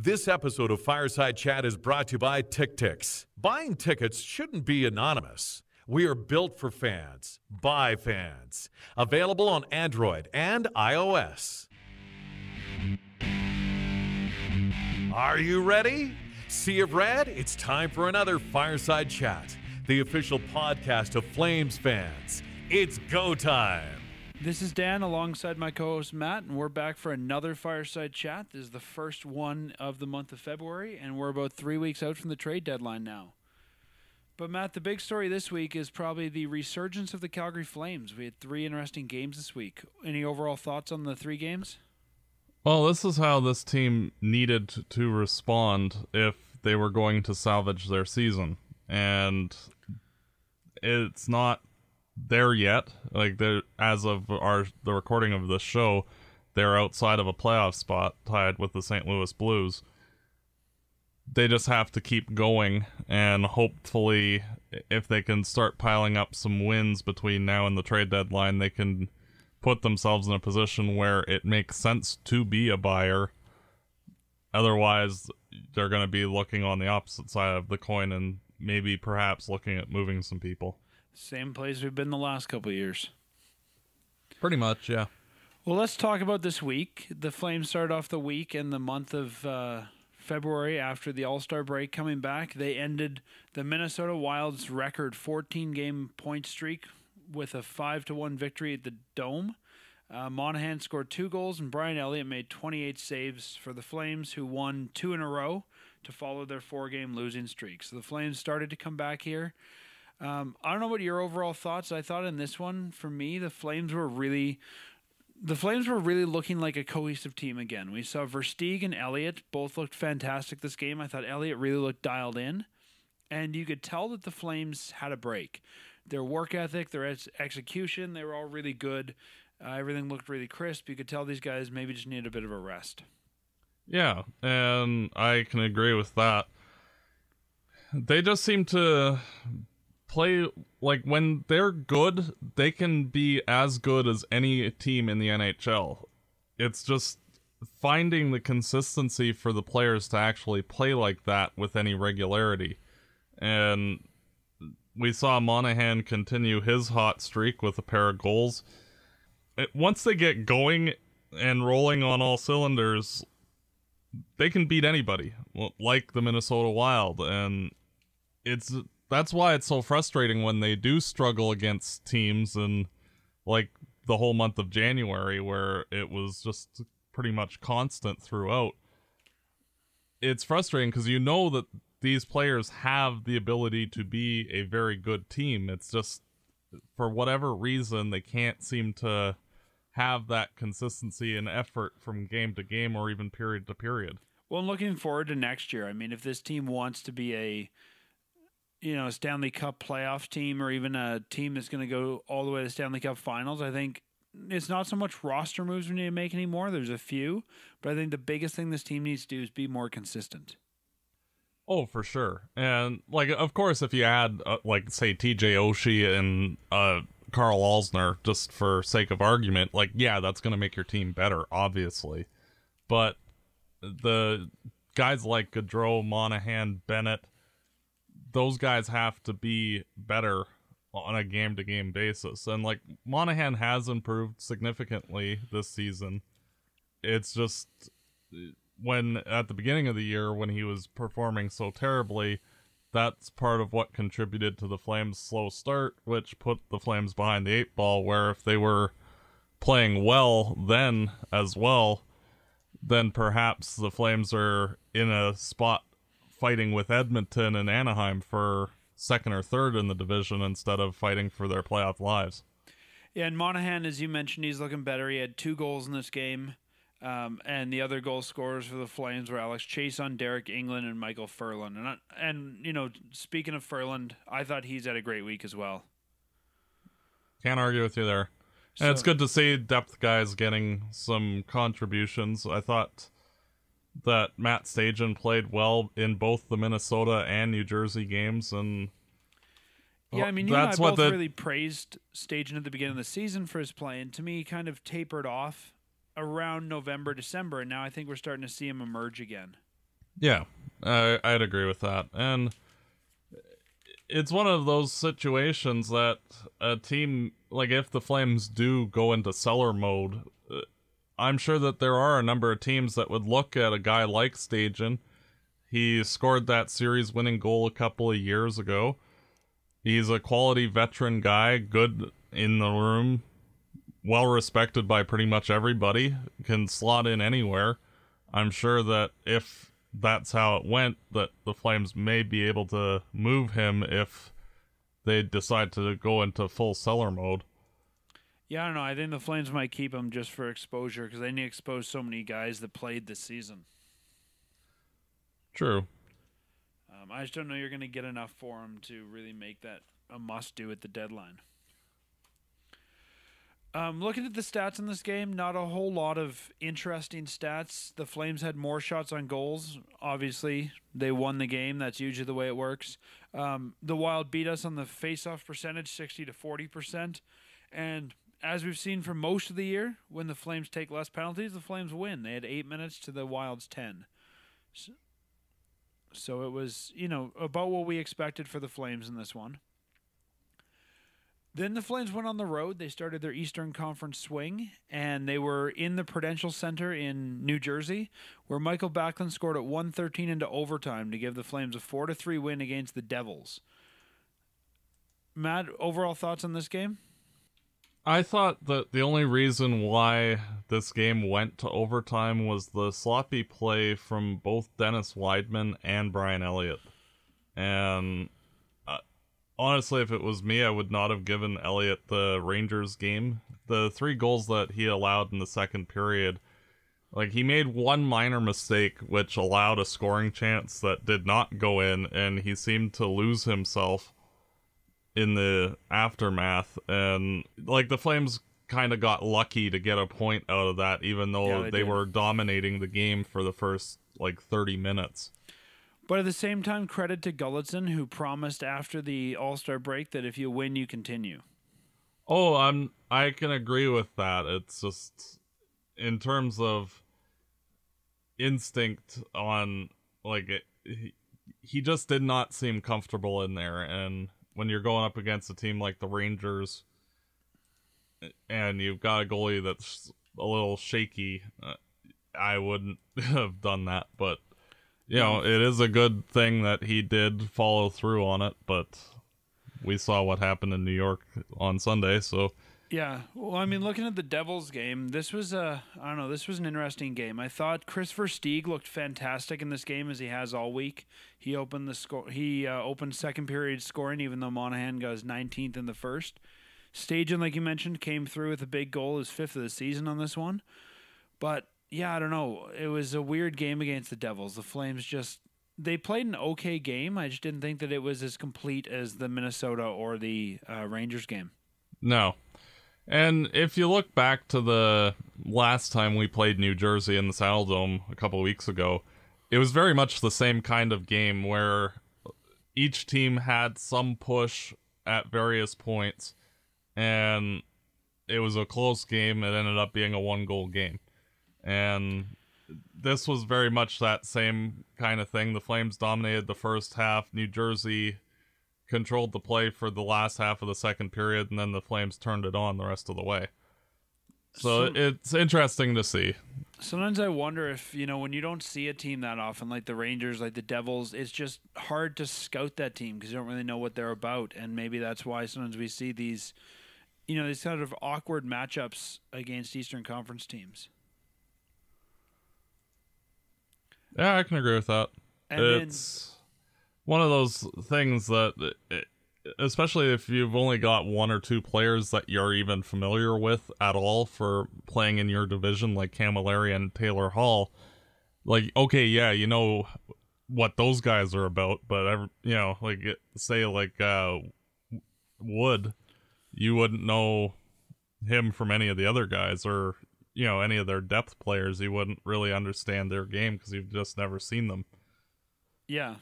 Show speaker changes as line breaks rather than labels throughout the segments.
This episode of Fireside Chat is brought to you by TickTix. Buying tickets shouldn't be anonymous. We are built for fans, by fans. Available on Android and iOS. Are you ready? Sea of Red, it's time for another Fireside Chat, the official podcast of Flames fans. It's go time.
This is Dan alongside my co host Matt, and we're back for another fireside chat. This is the first one of the month of February, and we're about three weeks out from the trade deadline now. But, Matt, the big story this week is probably the resurgence of the Calgary Flames. We had three interesting games this week. Any overall thoughts on the three games?
Well, this is how this team needed to respond if they were going to salvage their season. And it's not there yet. Like they're as of our the recording of this show, they're outside of a playoff spot, tied with the St. Louis Blues. They just have to keep going, and hopefully, if they can start piling up some wins between now and the trade deadline, they can put themselves in a position where it makes sense to be a buyer. Otherwise, they're going to be looking on the opposite side of the coin and maybe perhaps looking at moving some people.
Same place we've been the last couple of years.
Pretty much, yeah.
Well, let's talk about this week. The Flames started off the week in the month of uh, February after the All Star break coming back. They ended the Minnesota Wild's record 14 game point streak with a 5 to 1 victory at the Dome. Uh, Monahan scored two goals, and Brian Elliott made 28 saves for the Flames, who won two in a row to follow their four game losing streak. So the Flames started to come back here. Um, I don't know what your overall thoughts. I thought in this one, for me, the Flames were really, the Flames were really looking like a cohesive team again. We saw Versteeg and Elliott both looked fantastic this game. I thought Elliott really looked dialed in, and you could tell that the Flames had a break. Their work ethic, their ex- execution, they were all really good. Uh, everything looked really crisp. You could tell these guys maybe just needed a bit of a rest.
Yeah, and I can agree with that. They just seem to play like when they're good, they can be as good as any team in the NHL. It's just finding the consistency for the players to actually play like that with any regularity. And we saw Monahan continue his hot streak with a pair of goals. It, once they get going and rolling on all cylinders, they can beat anybody, like the Minnesota Wild. And it's that's why it's so frustrating when they do struggle against teams and like the whole month of January where it was just pretty much constant throughout. It's frustrating because you know that these players have the ability to be a very good team. It's just for whatever reason they can't seem to have that consistency and effort from game to game or even period to period.
Well, I'm looking forward to next year. I mean, if this team wants to be a you know, Stanley Cup playoff team or even a team that's going to go all the way to Stanley Cup finals, I think it's not so much roster moves we need to make anymore. There's a few, but I think the biggest thing this team needs to do is be more consistent.
Oh, for sure. And like of course if you add uh, like say TJ Oshie and uh Karl Alzner just for sake of argument, like yeah, that's going to make your team better obviously. But the guys like Gaudreau, Monahan, Bennett, those guys have to be better on a game to game basis. And like Monahan has improved significantly this season. It's just when at the beginning of the year when he was performing so terribly, that's part of what contributed to the Flames' slow start, which put the Flames behind the eight ball. Where if they were playing well then as well, then perhaps the Flames are in a spot fighting with Edmonton and Anaheim for second or third in the division instead of fighting for their playoff lives.
Yeah, and Monahan, as you mentioned, he's looking better. He had two goals in this game. Um, and the other goal scorers for the Flames were Alex Chase on Deryk Engelland and Michael Ferland. And, I, and you know, speaking of Ferland, I thought he's had a great week as well.
Can't argue with you there. And so, it's good to see depth guys getting some contributions. I thought that Matt Stajan played well in both the Minnesota and New Jersey games, and
yeah, I mean, you that's and I both the... really praised Stajan at the beginning of the season for his play, and to me, he kind of tapered off around November, December, and now I think we're starting to see him emerge again.
Yeah, I, I'd agree with that. And it's one of those situations that a team, like if the Flames do go into cellar mode, uh, I'm sure that there are a number of teams that would look at a guy like Stajan. He scored that series winning goal a couple of years ago. He's a quality veteran guy, good in the room, well respected by pretty much everybody, can slot in anywhere. I'm sure that if that's how it went, that the Flames may be able to move him if they decide to go into full seller mode.
Yeah, I don't know. I think the Flames might keep him just for exposure because they need to expose so many guys that played this season.
True.
Um, I just don't know you're going to get enough for him to really make that a must do at the deadline. Um, looking at the stats in this game, not a whole lot of interesting stats. The Flames had more shots on goals. Obviously, they won the game. That's usually the way it works. Um, the Wild beat us on the face-off percentage, sixty to forty percent, and as we've seen for most of the year, when the Flames take less penalties, the Flames win. They had eight minutes to the Wild's ten. So, so it was, you know, about what we expected for the Flames in this one. Then the Flames went on the road. They started their Eastern Conference swing, and they were in the Prudential Center in New Jersey, where Mikael Backlund scored at 113 into overtime to give the Flames a 4 to 3 win against the Devils. Matt, overall thoughts on this game?
I thought that the only reason why this game went to overtime was the sloppy play from both Dennis Wideman and Brian Elliott. And uh, honestly, if it was me, I would not have given Elliott the Rangers game. The three goals that he allowed in the second period, like he made one minor mistake which allowed a scoring chance that did not go in, and he seemed to lose himself in the aftermath and like the flames kind of got lucky to get a point out of that even though
Yeah,
they,
they
were dominating the game for the first like 30 minutes.
But at the same time, credit to Gulutzan, who promised after the All Star break that if you win, you continue.
oh i'm i can agree with that. It's just in terms of instinct on like it, he, he just did not seem comfortable in there and when you're going up against a team like the rangers and you've got a goalie that's a little shaky uh, i wouldn't have done that but you know it is a good thing that he did follow through on it but we saw what happened in new york on sunday so
Yeah, well, I mean, looking at the Devils game, this was a I don't know, this was an interesting game. I thought Kris Versteeg looked fantastic in this game as he has all week. He opened the score. He uh, opened second period scoring, even though Monahan got his 19th in the first. Stajan, like you mentioned, came through with a big goal, his fifth of the season on this one. But yeah, I don't know. It was a weird game against the Devils. The Flames just they played an okay game. I just didn't think that it was as complete as the Minnesota or the uh, Rangers game.
No. And if you look back to the last time we played New Jersey in the Saddledome a couple weeks ago, it was very much the same kind of game where each team had some push at various points, and it was a close game. It ended up being a one goal game. And this was very much that same kind of thing. The Flames dominated the first half. New Jersey controlled the play for the last half of the second period, and then the Flames turned it on the rest of the way. So,
So-
it's interesting to see.
Sometimes I wonder if, you know, when you don't see a team that often, like the Rangers, like the Devils, it's just hard to scout that team because you don't really know what they're about. And maybe that's why sometimes we see these, you know, these kind of awkward matchups against Eastern Conference teams.
Yeah, I can agree with that.
And then,
it's one of those things that, especially if you've only got one or two players that you're even familiar with at all for playing in your division, like Camilleri and Taylor Hall. Like, okay, yeah, you know what those guys are about, but ev- you know, like say like uh, Wood, you wouldn't know him from any of the other guys, or you know any of their depth players. You wouldn't really understand their game because you've just never seen them.
yeah.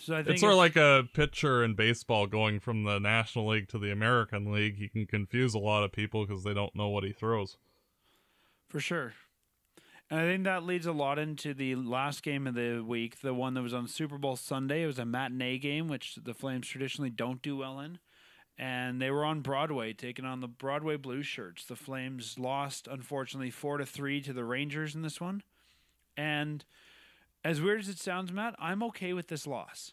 So I think
It's sort of like a pitcher in baseball going from the National League to the American League. He can confuse a lot of people because they don't know what he throws.
For sure. And I think that leads a lot into the last game of the week, the one that was on Super Bowl Sunday. It was a matinee game, which the Flames traditionally don't do well in. And they were on Broadway, taking on the Broadway Blue Shirts. The Flames lost, unfortunately, four to three to the Rangers in this one. And as weird as it sounds, Matt, I'm okay with this loss.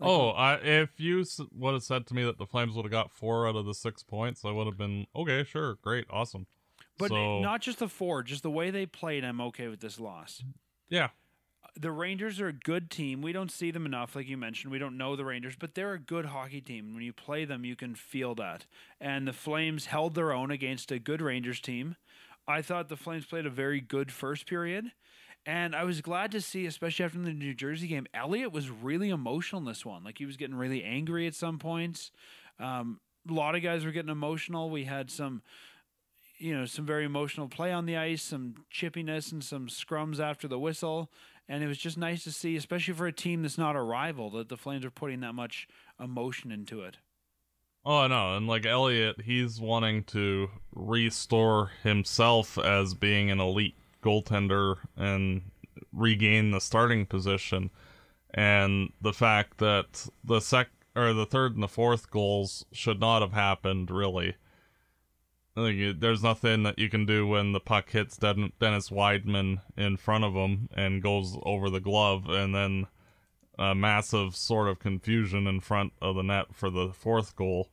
oh, I, if you would have said to me that the Flames would have got four out of the six points, I would have been okay, sure, great, awesome.
But
So-
not just the four, just the way they played, I'm okay with this loss.
Yeah,
The Rangers are a good team. We don't see them enough, like you mentioned. We don't know the Rangers, but they're a good hockey team. When you play them, you can feel that. And the Flames held their own against a good Rangers team. I thought the Flames played a very good first period. And I was glad to see, especially after the New Jersey game, Elliott was really emotional in this one. Like he was getting really angry at some points. Um, a lot of guys were getting emotional. We had some you know, some very emotional play on the ice, some chippiness, and some scrums after the whistle. And it was just nice to see, especially for a team that's not a rival, that the Flames are putting that much emotion into it.
Oh no, and like Elliot, he's wanting to restore himself as being an elite goaltender and regain the starting position. And the fact that the sec or the third and the fourth goals should not have happened really. I think there's nothing that you can do when the puck hits Den- Dennis Wideman in front of him and goes over the glove, and then a massive sort of confusion in front of the net for the fourth goal,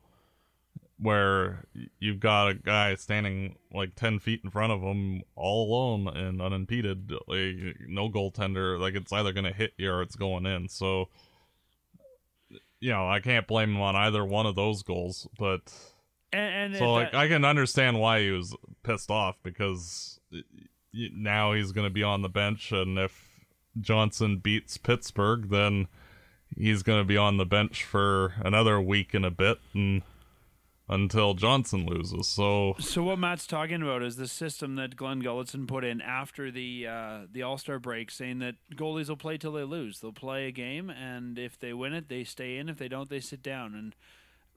where you've got a guy standing like 10 feet in front of him all alone and unimpeded, like, no goaltender. Like, it's either going to hit you or it's going in. So, you know, I can't blame him on either one of those goals, but.
And, and
So like
that-
I can understand why he was pissed off because now he's going to be on the bench, and if Johnson beats Pittsburgh, then he's going to be on the bench for another week and a bit, and until Johnson loses. So
so what Matt's talking about is the system that Glen Gulutzan put in after the uh, the All Star break, saying that goalies will play till they lose. They'll play a game, and if they win it, they stay in. If they don't, they sit down. And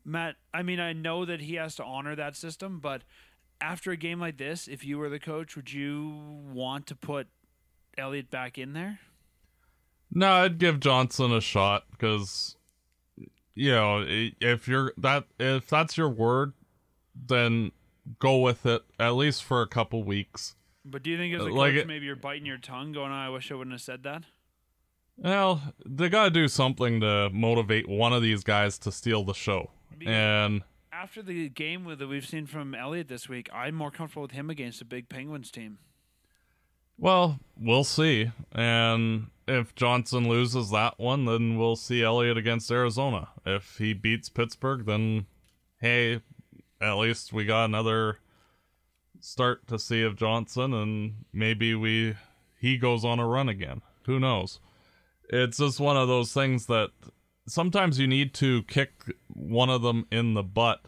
Matt, I mean, I know that he has to honor that system, but after a game like this, if you were the coach, would you want to put Elliot back in there?
no, I'd give Johnson a shot because you know if you're that if that's your word, then go with it at least for a couple weeks.
But do you think as a
Uh, like it-
maybe you're biting your tongue, going, "I wish I wouldn't have said that"?
Well, they got to do something to motivate one of these guys to steal the show.
Because-
And
After the game with- that we've seen from Elliott this week, I'm more comfortable with him against a big Penguins team.
well, we'll see. And if Johnson loses that one, then we'll see Elliott against Arizona. If he beats Pittsburgh, then hey, at least we got another start to see of Johnson and maybe we he goes on a run again. Who knows? It's just one of those things that sometimes you need to kick one of them in the butt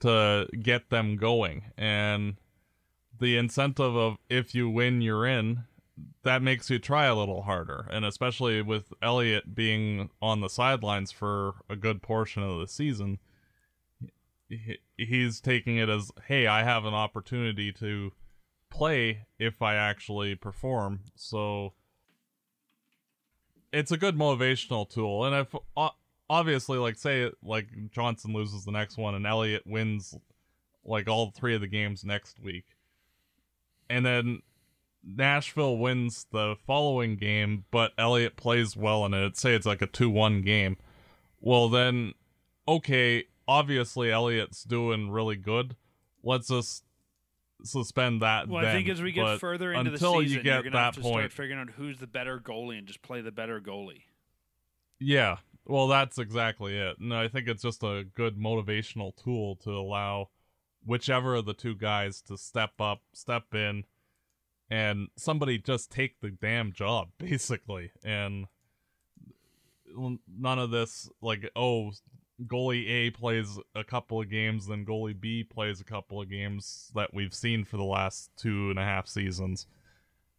to get them going and the incentive of if you win you're in that makes you try a little harder. And especially with Elliott being on the sidelines for a good portion of the season he's taking it as hey I have an opportunity to play if I actually perform. So it's a good motivational tool. And if obviously like say like Johnson loses the next one and Elliott wins like all three of the games next week. And then Nashville wins the following game, but Elliott plays well in it. Say it's like a 2 1 game. Well, then, okay, obviously Elliott's doing really good. Let's just suspend that.
Well, I think as we get
But
further into
until
the season,
you get
are going to have
that
to
point,
start figuring out who's the better goalie and just play the better goalie.
Yeah. Well, that's exactly it. And I think it's just a good motivational tool to allow whichever of the two guys to step up, step in, and somebody just take the damn job, basically. And none of this, like, oh, goalie A plays a couple of games, then goalie B plays a couple of games that we've seen for the last two and a half seasons.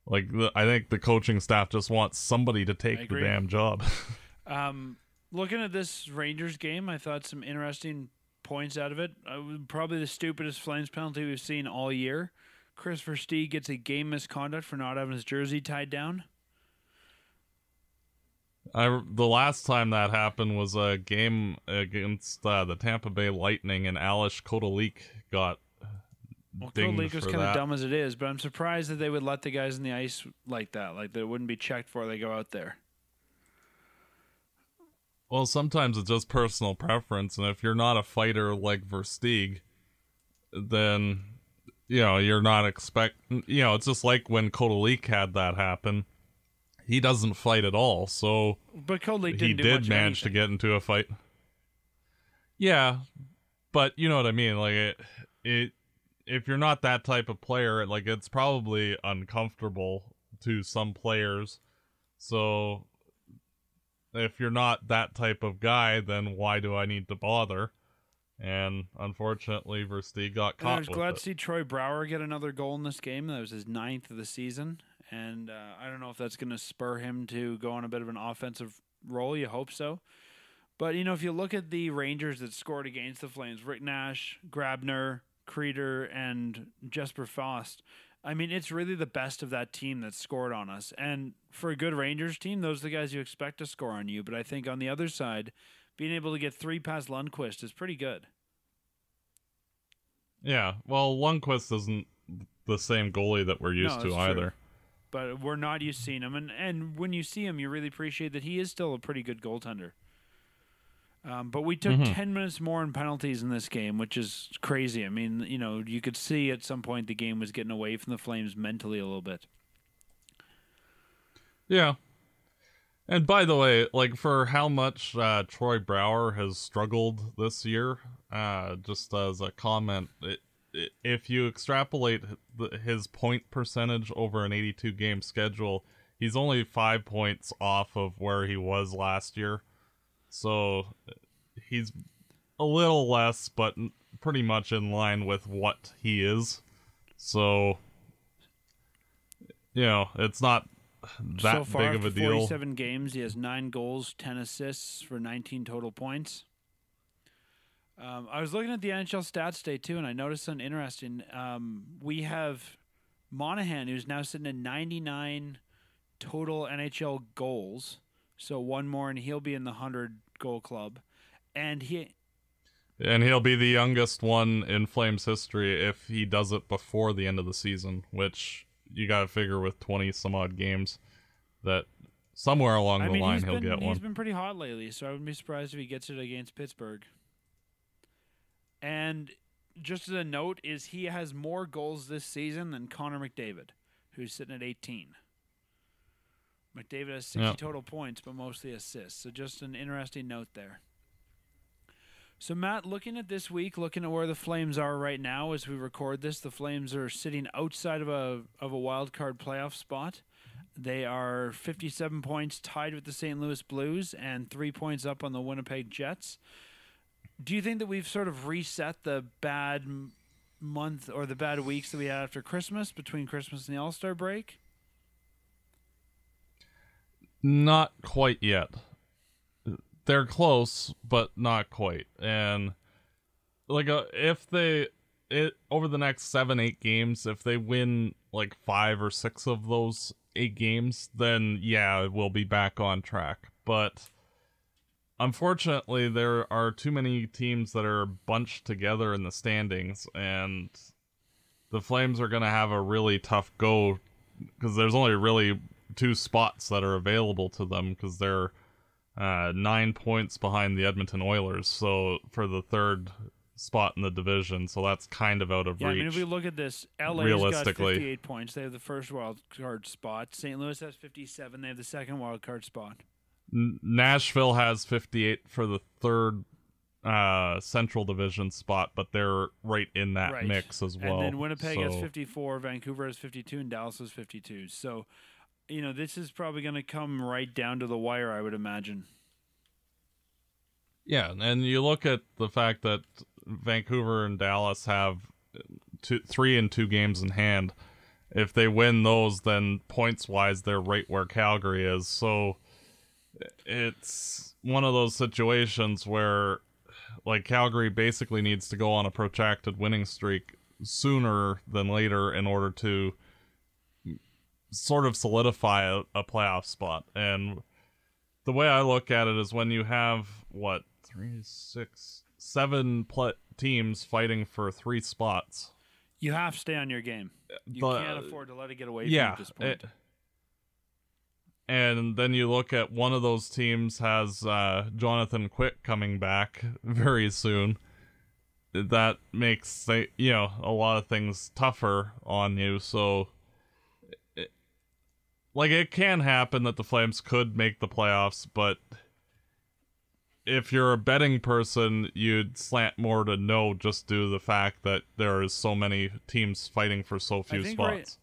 Like, the, I think the coaching staff just wants somebody to take the damn job.
Um, looking at this Rangers game, I thought some interesting points out of it. Uh, probably the stupidest Flames penalty we've seen all year. Kris Versteeg gets a game misconduct for not having his jersey tied down.
I the last time that happened was a game against uh, the Tampa Bay Lightning, and Ales Kotalik got
Well, Kotalik was kind of dumb as it is, but I'm surprised that they would let the guys in the ice like that, like that it wouldn't be checked before they go out there.
Well, sometimes it's just personal preference, and if you're not a fighter like Versteeg, then you know you're not expect. You know, it's just like when Kotalik had that happen. He doesn't fight at all, so
But Kotalik didn't
he did manage to get into a fight. Yeah, but you know what I mean. Like it, it, if you're not that type of player, like it's probably uncomfortable to some players. So if you're not that type of guy, then why do I need to bother? And unfortunately, Versteeg got
And I
caught
was glad
it.
to see Troy Brouwer get another goal in this game. That was his ninth of the season, and uh, I don't know if that's going to spur him to go on a bit of an offensive role. You hope so, but you know, if you look at the Rangers that scored against the Flames, Rick Nash, Grabner, Kreider, and Jesper Fast. I mean, it's really the best of that team that scored on us. And for a good Rangers team, those are the guys you expect to score on you. But I think on the other side, being able to get three past Lundqvist is pretty good.
Yeah, well, Lundqvist isn't the same goalie that we're used
No,
to
that's true.
either.
but we're not used to seeing him. And and when you see him, you really appreciate that he is still a pretty good goaltender. Um, but we took
Mhm.
ten minutes more in penalties in this game, which is crazy. I mean, you know, you could see at some point the game was getting away from the Flames mentally a little bit.
Yeah. And by the way, like for how much uh, Troy Brouwer has struggled this year, uh, just as a comment, it, it, if you extrapolate his point percentage over an 82 game schedule, he's only five points off of where he was last year. So he's a little less, but pretty much in line with what he is. So, you know, it's not that
so far,
big of a deal.
47 games, he has nine goals, 10 assists for 19 total points. Um, I was looking at the NHL stats today too, and I noticed something interesting. Um, we have Monahan, who's now sitting at 99 total NHL goals, so one more, and he'll be in the 100 goal club. And he,
And he'll be the youngest one in Flames history if he does it before the end of the season, which you got to figure with 20 some odd games that somewhere along
I
the
mean,
line he'll
been
get
he's
one.
been pretty hot lately, so I wouldn't be surprised if he gets it against Pittsburgh. And just as a note, is he has more goals this season than Connor McDavid, who's sitting at 18. McDavid has 60
Yeah.
total points, but mostly assists. So just an interesting note there. So Matt, looking at this week, looking at where the Flames are right now as we record this, the Flames are sitting outside of a of a wild card playoff spot. They are 57 points tied with the St. Louis Blues and 3 points up on the Winnipeg Jets. Do you think that we've sort of reset the bad month or the bad weeks that we had after Christmas between Christmas and the All-Star break?
Not quite yet. They're close, but not quite. And like uh, if they it over the next 7 8 games, if they win like 5 or 6 of those 8 games, then yeah, we'll be back on track. But unfortunately, there are too many teams that are bunched together in the standings and the Flames are going to have a really tough go because there's only really two spots that are available to them because they're uh, nine points behind the Edmonton Oilers. So for the third spot in the division, so that's kind of out of
Yeah, I
reach.
mean, if we look at this, LA's got 58 points. They have the first wild card spot. St. Louis has 57. They have the second wild card spot.
N- Nashville has 58 for the third uh, Central Division spot, but they're right in that
Right.
mix as well.
And then Winnipeg has 54, Vancouver has 52, and Dallas has 52. So, you know, this is probably going to come right down to the wire, I would imagine.
Yeah, and you look at the fact that Vancouver and Dallas have two, three and two games in hand. If they win those, then points wise, they're right where Calgary is. So it's one of those situations where, like, Calgary basically needs to go on a protracted winning streak sooner than later in order to sort of solidify a, a playoff spot. And the way I look at it is when you have what three, six, seven pl- teams fighting for three spots.
You have to stay on your game. You
The-
can't afford to let it get away
yeah,
from you at this point.
it- and then you look at one of those teams has uh, Jonathan Quick coming back very soon. That makes you know a lot of things tougher on you. So, like it can happen that the Flames could make the playoffs, but if you're a betting person, you'd slant more to no just due to the fact that there is so many teams fighting for so few spots.
right-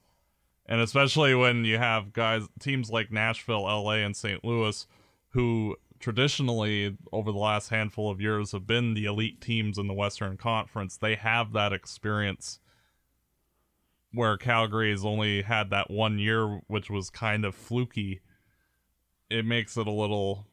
And especially when you have guys teams like Nashville, LA, and St. Louis who traditionally over the last handful of years have been the elite teams in the Western Conference, they have that experience where Calgary's only had that one year which was kind of fluky. It makes it a little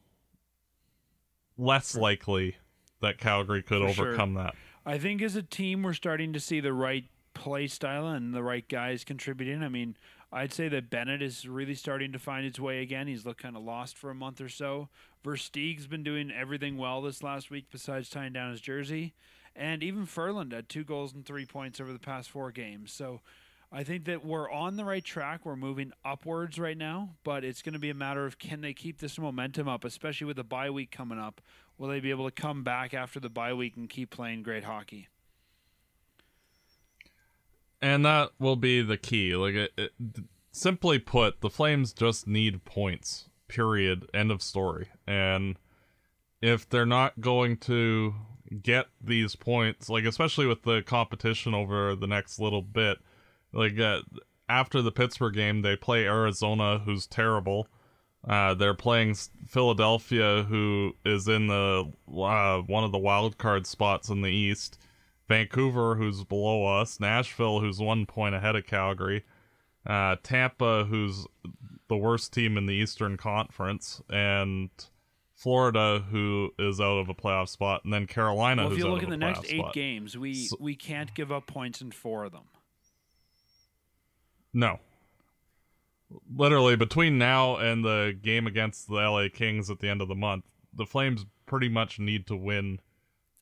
less likely that Calgary could
For sure.
overcome that.
I think as a team, we're starting to see the right play style and the right guys contributing. I mean, I'd say that Bennett is really starting to find its way again. He's looked kind of lost for a month or so. Versteeg's been doing everything well this last week besides tying down his jersey. And even Ferland had two goals and three points over the past four games. So I think that we're on the right track. We're moving upwards right now, but it's going to be a matter of can they keep this momentum up, especially with the bye week coming up. Will they be able to come back after the bye week and keep playing great hockey?
and that will be the key. Like, it, it, simply put, the Flames just need points. Period. End of story. And if they're not going to get these points, like especially with the competition over the next little bit, like uh, after the Pittsburgh game, they play Arizona, who's terrible. Uh, they're playing Philadelphia, who is in the uh, one of the wild card spots in the East. Vancouver, who's below us, Nashville, who's one point ahead of Calgary, uh, Tampa, who's the worst team in the Eastern Conference, and Florida, who is out of a playoff spot, and then Carolina,
Well, if you look at the next eight
spot.
games, we
So-
we can't give up points in four of them.
No. Literally, between now and the game against the LA Kings at the end of the month, the Flames pretty much need to win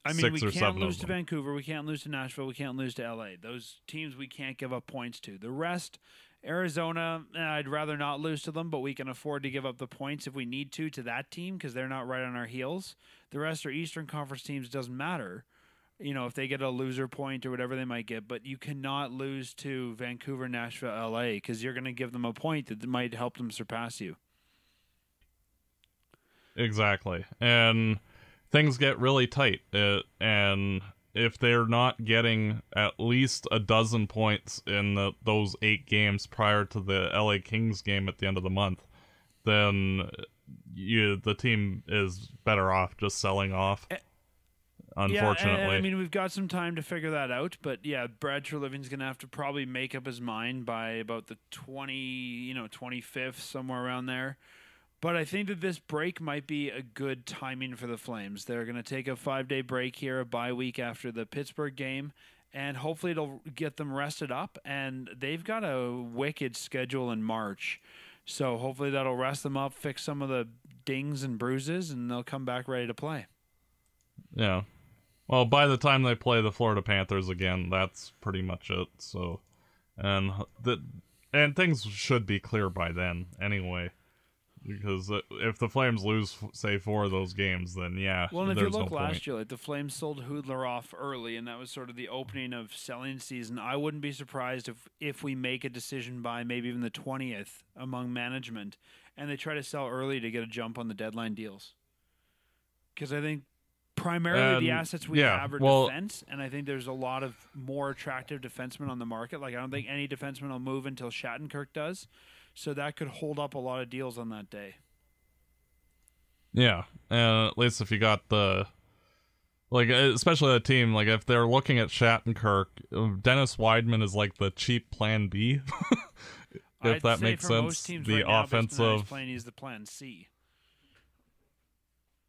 I mean, we can't lose to. Vancouver, we can't lose to Nashville, we can't lose to LA. Those teams we can't give up points to. The rest, Arizona, eh, I'd rather not lose to them, but we can afford to give up the points if we need to to that team because they're not right on our heels. The rest are Eastern Conference teams. Doesn't matter, you know, if they get a loser point or whatever they might get. But you cannot lose to Vancouver, Nashville, LA because you're going to give them a point that might help them surpass you.
Exactly. And things get really tight. Uh, and if they're not getting at least a dozen points in the, those eight games prior to the LA Kings game at the end of the month, then you the team is better off just selling off. Unfortunately.
Yeah, and- and I mean, we've got some time to figure that out, but yeah, Brad Treliving's going to have to probably make up his mind by about the 20, you know, 25th, somewhere around there. But I think that this break might be a good timing for the Flames. They're going to take a five day break here, a bye week after the Pittsburgh game, and hopefully it'll get them rested up. And they've got a wicked schedule in March. So hopefully that'll rest them up, fix some of the dings and bruises, and they'll come back ready to play.
Yeah. Well, by the time they play the Florida Panthers again, that's pretty much it. So, and the and things should be clear by then anyway. Because uh, if the Flames lose, say four of those games, then yeah,
Well, and if you look
no
last
point.
year, like the Flames sold Hudler off early, and that was sort of the opening of selling season. I wouldn't be surprised if if we make a decision by maybe even the twentieth among management, and they try to sell early to get a jump on the deadline deals. Because I think primarily the
Um,
assets we
yeah,
have are
well-
defense, and I think there's a lot of more attractive defensemen on the market. Like I don't think any defenseman will move until Shattenkirk does, so that could hold up a lot of deals on that day.
Yeah, and at least if you got the like, uh, especially a team like if they're looking at Shattenkirk, uh, Dennis Wideman is like the cheap Plan B. if
I'd
that makes sense, the
right now, based on how he's
offensive
playing, he's the plan C.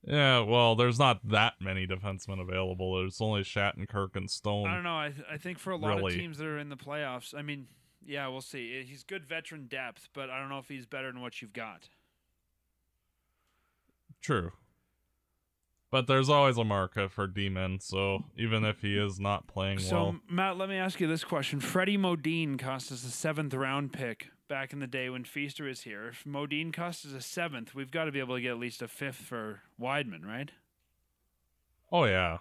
Yeah, well, there's not that many defensemen available. There's only Shattenkirk and Stone.
I don't know. I, th- I think for a lot
Really?
of teams that are in the playoffs, I mean, yeah, we'll see. Eh, he's good veteran depth, but I don't know if he's better than what you've got.
True. But there's always a market for D-men, so even if he is not playing
So,
well,
Matt, let me ask you this question. Freddie Modin cost us a seventh round pick back in the day when Feaster was here. If Modine cost us a seventh, we've got to be able to get at least a fifth for Wideman, right?
oh yeah,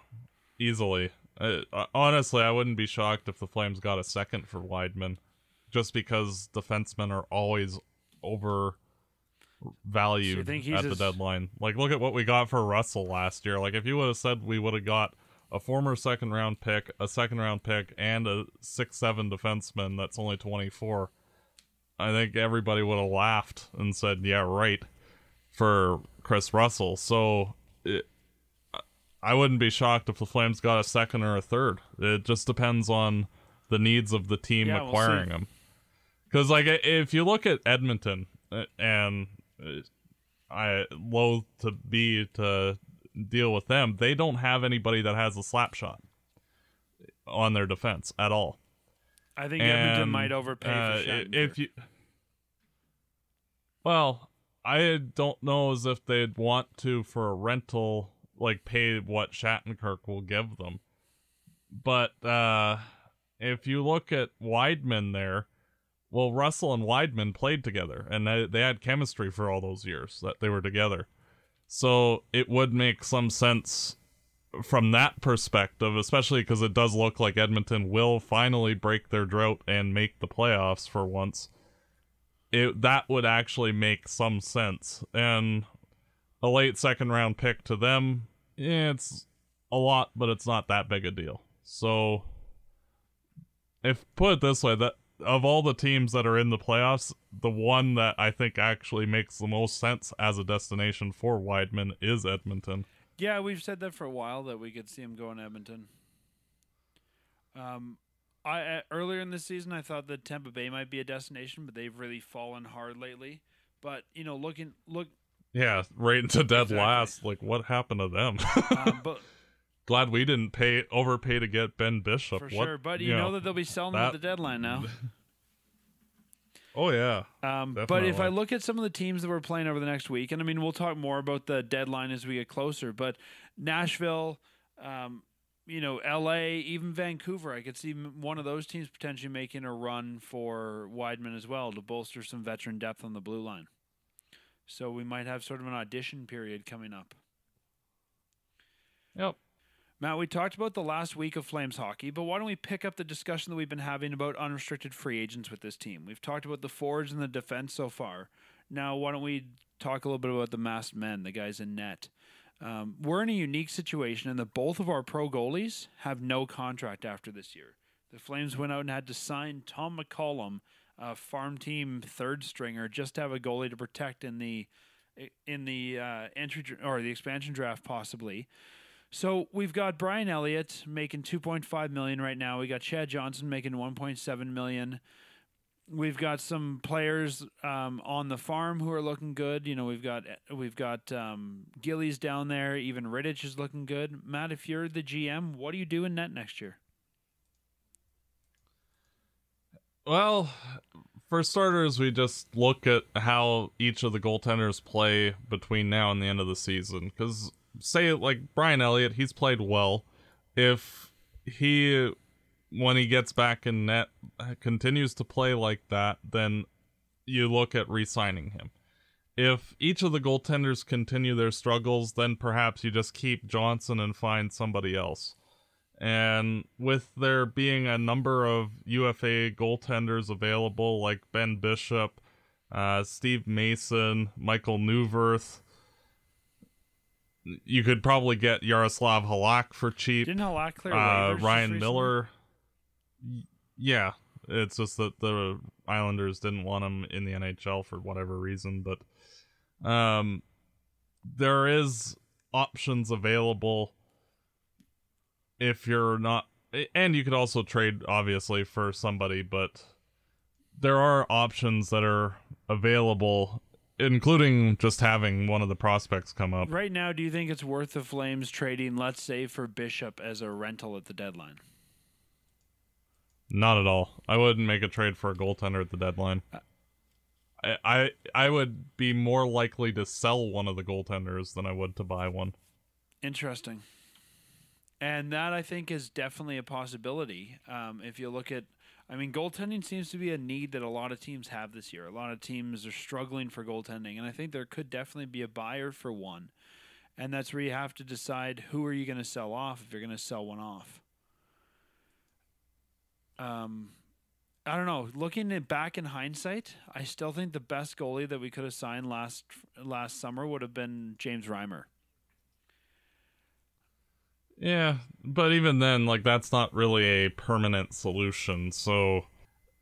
easily. Uh, uh, honestly, I wouldn't be shocked if the Flames got a second for Wideman, just because defensemen are always over
So
valued
think
at the deadline. Like, look at what we got for Russell last year. Like, if you would have said we would have got a former second round pick, a second round pick, and a six seven defenseman that's only twenty four, I think everybody would have laughed and said, "Yeah, right." For Kris Russell, so it, I wouldn't be shocked if the Flames got a second or a third. It just depends on the needs of the team
Yeah, we'll
acquiring
see.
him. Because like if you look at Edmonton, uh, and I loathe to be to deal with them, they don't have anybody that has a slap shot on their defense at all.
I think Edmonton might overpay
uh,
for Shattenkirk.
if you. Well, I don't know as if they'd want to for a rental, like pay what Shattenkirk will give them. But uh if you look at Wideman there, well, Russell and Wideman played together, and they, they had chemistry for all those years that they were together. So it would make some sense from that perspective, especially because it does look like Edmonton will finally break their drought and make the playoffs for once. It that would actually make some sense, and a late second round pick to them, it's a lot, but it's not that big a deal. So, if put it this way, that of all the teams that are in the playoffs, the one that I think actually makes the most sense as a destination for Wideman is Edmonton.
Yeah, we've said that for a while that we could see him going to Edmonton. Um, I uh, earlier in the season I thought that Tampa Bay might be a destination, but they've really fallen hard lately. But you know, looking look,
Yeah, right into dead
Exactly.
last. Like, what happened to them?
um, but
Glad we didn't pay overpay to get Ben Bishop.
for
What-
sure. But you know that they'll be selling them at the deadline now.
Oh yeah,
Um, but if I look at some of the teams that we're playing over the next week, and I mean, we'll talk more about the deadline as we get closer, but Nashville, um, you know, LA, even Vancouver, I could see one of those teams potentially making a run for Wideman as well to bolster some veteran depth on the blue line. So we might have sort of an audition period coming up.
yep.
Matt, we talked about the last week of Flames hockey, but why don't we pick up the discussion that we've been having about unrestricted free agents with this team? We've talked about the forwards and the defense so far. Now, why don't we talk a little bit about the masked men, the guys in net? Um, we're in a unique situation in that both of our pro goalies have no contract after this year. The Flames went out and had to sign Tom McCollum, a farm team third stringer, just to have a goalie to protect in the in the uh, entry or the expansion draft, possibly. So we've got Brian Elliott making 2.5 million right now. We got Chad Johnson making 1.7 million. We've got some players um, on the farm who are looking good. You know, we've got we've got um, Gillies down there. Even Rittich is looking good. Matt, if you're the GM, what do you do in net next year?
Well, for starters, we just look at how each of the goaltenders play between now and the end of the season. Because, say, like Brian Elliott, he's played well. If he, when he gets back in net, continues to play like that, then you look at re signing him. If each of the goaltenders continue their struggles, then perhaps you just keep Johnson and find somebody else. And with there being a number of UFA goaltenders available, like Ben Bishop, uh, Steve Mason, Michael Neuvirth, you could probably get Yaroslav Halak for cheap.
Didn't Halak clear
Uh, Ryan? Miller. Yeah, it's just that the Islanders didn't want him in the NHL for whatever reason, but um, there is options available if you're not, and you could also trade obviously for somebody, but there are options that are available including just having one of the prospects come up.
Right now, do you think it's worth the Flames trading, let's say, for Bishop as a rental at the deadline?
Not at all. I wouldn't make a trade for a goaltender at the deadline. I, I I would be more likely to sell one of the goaltenders than I would to buy one.
Interesting. And that I think is definitely a possibility. Um, if you look at, I mean, goaltending seems to be a need that a lot of teams have this year. A lot of teams are struggling for goaltending, and I think there could definitely be a buyer for one. And that's where you have to decide who are you going to sell off if you're going to sell one off. Um, I don't know. Looking at back in hindsight, I still think the best goalie that we could have signed last last summer would have been James Reimer.
Yeah, but even then, like that's not really a permanent solution. So,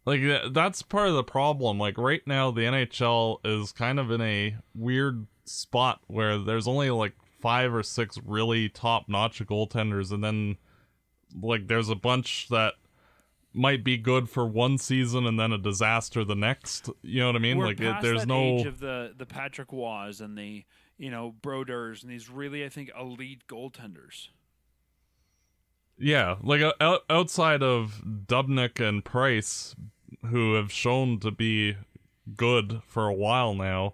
like that's part of the problem. Like right now, the NHL is kind of in a weird spot where there's only like five or six really top-notch goaltenders, and then like there's a bunch that might be good for one season and then a disaster the next. You know what I mean?
We're
like
past
it, there's
that
no
age of the the Patrick Roys and the you know Brodeurs and these really I think elite goaltenders.
Yeah, like uh, outside of Dubnyk and Price, who have shown to be good for a while now,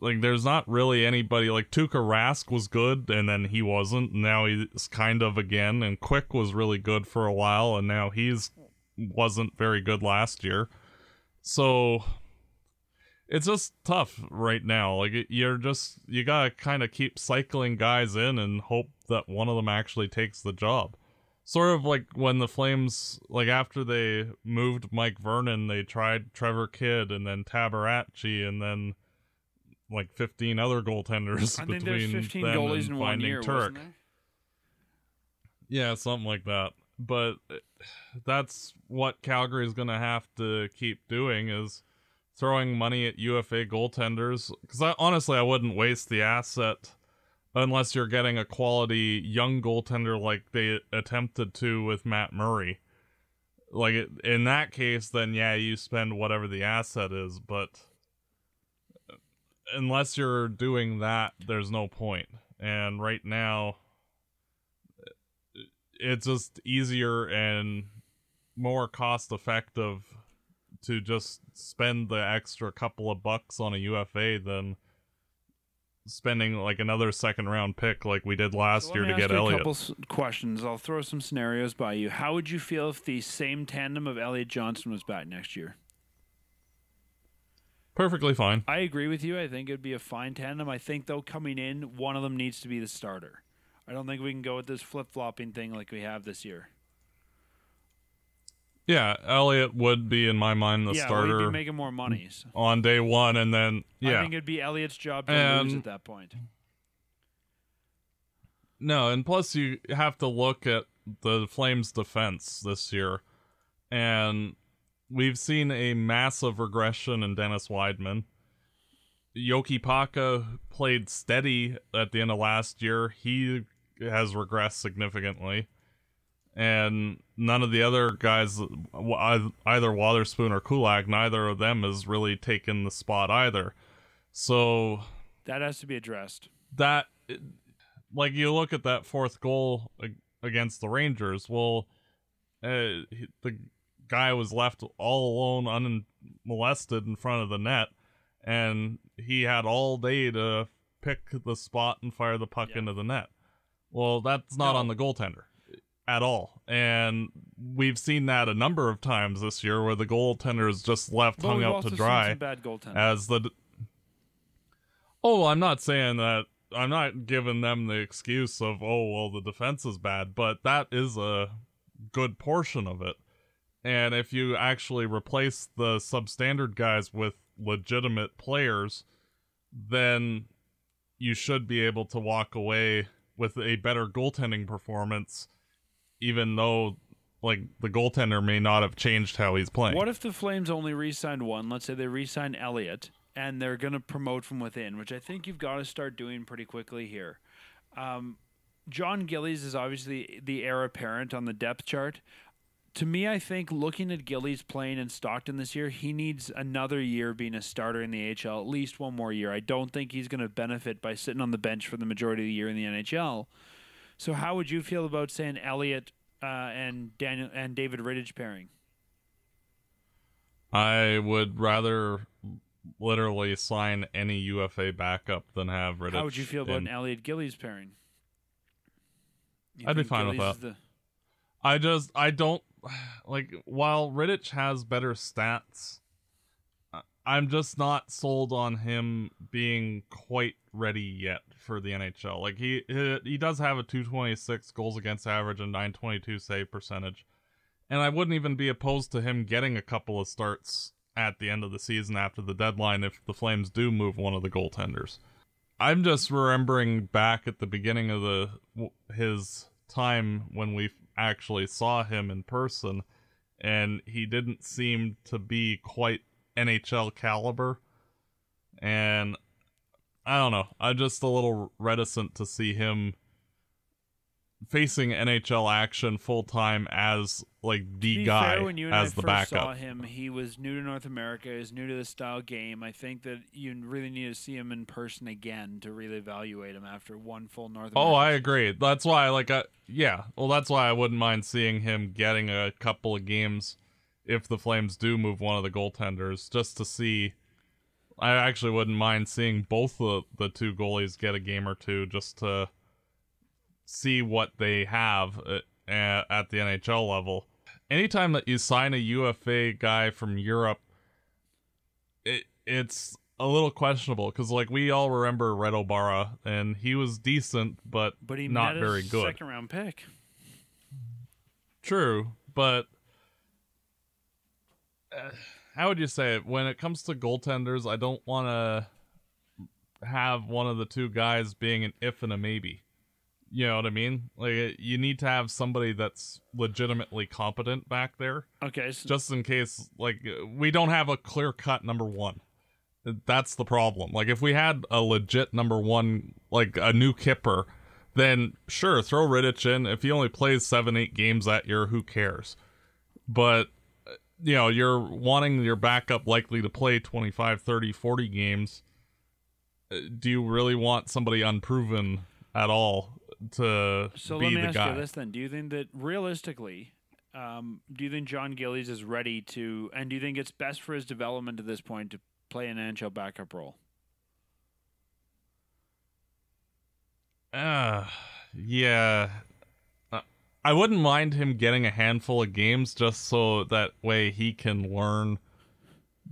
like there's not really anybody like Tuukka Rask was good and then he wasn't. Now he's kind of again, and Quick was really good for a while and now he's wasn't very good last year. So it's just tough right now. Like you're just you gotta kind of keep cycling guys in and hope that one of them actually takes the job. Sort of like when the Flames, like after they moved Mike Vernon, they tried Trevor Kidd and then Tabaracci and then like 15 other goaltenders
I
between
there's 15
them
goalies
and
in
finding
year,
Turk. Yeah, something like that. But that's what Calgary's going to have to keep doing is throwing money at UFA goaltenders cuz I honestly I wouldn't waste the asset unless you're getting a quality young goaltender like they attempted to with Matt Murray. Like it- in that case then yeah, you spend whatever the asset is, but uh, unless you're doing that, there's no point. And right now uh, it's just easier and more cost effective to just spend the extra couple of bucks on a UFA than spending like another second round pick like we did last
So
year to get
you
Elliott.
A couple questions. I'll throw some scenarios by you. How would you feel if the same tandem of Elliott Johnson was back next year?
Perfectly fine.
I agree with you. I think it'd be a fine tandem. I think though coming in, one of them needs to be the starter. I don't think we can go with this flip flopping thing like we have this year.
Yeah, Elliott would be in my mind the
yeah,
starter
be making more money. So
on day one, and then yeah, I
think it'd be Elliott's job to lose at that point.
No, and plus you have to look at the Flames' defense this year, and we've seen a massive regression in Dennis Wideman. Yoki Paka played steady at the end of last year. He has regressed significantly, and none of the other guys, either Wotherspoon or Kulak, neither of them has really taken the spot either. So
That has to be addressed.
that like you look at that fourth goal against the Rangers. Well, uh, the guy was left all alone, unmolested in front of the net, and he had all day to pick the spot and fire the puck
Yeah.
into the net. Well, that's not
No.
on the goaltender at all, and we've seen that a number of times this year where the goaltender is just left
But
hung out to dry
bad goaltending.
as the oh i'm not saying that i'm not giving them the excuse of oh well the defense is bad but that is a good portion of it and if you actually replace the substandard guys with legitimate players then you should be able to walk away with a better goaltending performance even though like the goaltender may not have changed how he's playing
What if the Flames only re-signed one? Let's say they re-sign Elliott, and they're going to promote from within, which I think you've got to start doing pretty quickly here. Um, Jon Gillies is obviously the heir apparent on the depth chart. to me, I think looking at Gillies playing in Stockton this year, he needs another year being a starter in the AHL, at least one more year. I don't think he's going to benefit by sitting on the bench for the majority of the year in the NHL. So, how would you feel about saying Elliott uh, and Daniel and David Rittich pairing?
I would rather literally sign any UFA backup than have Rittich.
How would you feel about
in-
an Elliott Gillies pairing? You
I'd be fine with that.
the-
I just I don't like while Rittich has better stats, I'm just not sold on him being quite ready yet for the NHL. Like he he, does have a 226 goals against average and 922 save percentage. And I wouldn't even be opposed to him getting a couple of starts at the end of the season after the deadline if the Flames do move one of the goaltenders. I'm just remembering back at the beginning of the his time when we actually saw him in person, and he didn't seem to be quite NHL caliber. And I don't know. I'm just a little reticent to see him facing NHL action full time as like the guy
fair, when you and
as
I
the
first
backup.
saw him, he was new to North America. Is new to the style game. I think that you really need to see him in person again to really evaluate him after one full North.
Oh, I agree. That's why, like, I, yeah. Well, that's why I wouldn't mind seeing him getting a couple of games if the Flames do move one of the goaltenders, just to see. I actually wouldn't mind seeing both the the two goalies get a game or two, just to see what they have at, at the NHL level. Anytime that you sign a UFA guy from Europe, it it's a little questionable because like we all remember Reto Berra and he was decent, but
but he
not very good.
Second round pick.
True, but uh, how would you say it? When it comes to goaltenders, I don't want to have one of the two guys being an if and a maybe. You know what I mean? Like you need to have somebody that's legitimately competent back there,
Okay, so
just in case. Like we don't have a clear cut number one. That's the problem. Like if we had a legit number one, like a new Kipper, then sure, throw Rittich in. If he only plays seven, eight games that year, who cares? But you know, you're wanting your backup likely to play 25, 30, 40 games. Uh, Do you really want somebody unproven at all to
so
be
let me
the
ask
guy?
you this then: Do you think that realistically, um, do you think Jon Gillies is ready to, and do you think it's best for his development at this point to play an NHL backup role?
Uh, yeah. I wouldn't mind him getting a handful of games just so that way he can learn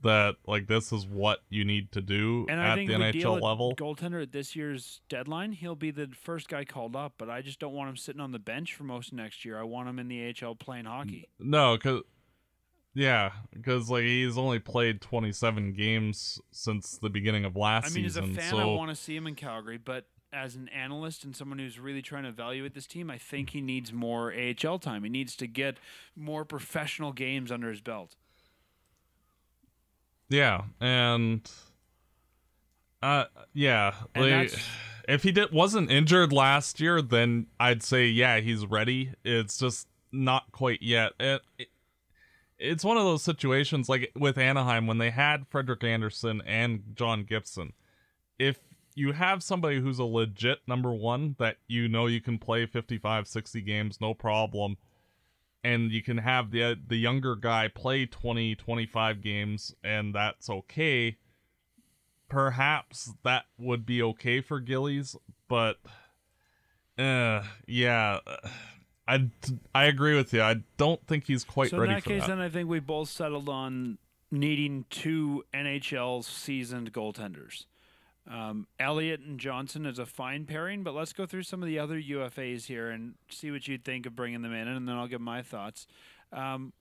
that like this is what you need to do
And I
at
think
the
if we deal
NHL level.
goaltender at this year's deadline, he'll be the first guy called up. But I just don't want him sitting on the bench for most of next year. I want him in the AHL playing hockey.
No, cuz yeah, cuz like he's only played 27 games since the beginning of last season.
I mean, as a fan,
so
I want to see him in Calgary, but as an analyst and someone who's really trying to evaluate this team, I think he needs more AHL time. He needs to get more professional games under his belt.
Yeah, and uh yeah, like, if he did wasn't injured last year, then I'd say yeah, he's ready. It's just not quite yet. It, it it's one of those situations like with Anaheim when they had Frederik Andersen and John Gibson. If you have somebody who's a legit number 1 that you know you can play 55 60 games no problem. And you can have the the younger guy play 20 25 games and that's okay. Perhaps that would be okay for gillies but uh yeah i i agree with you. I don't think he's quite
so
ready
in that case,
that.
then I think we both settled on needing two NHL seasoned goaltenders. Um, Elliott and Johnson is a fine pairing, but let's go through some of the other UFAs here and see what you'd think of bringing them in, and then I'll give my thoughts. Um,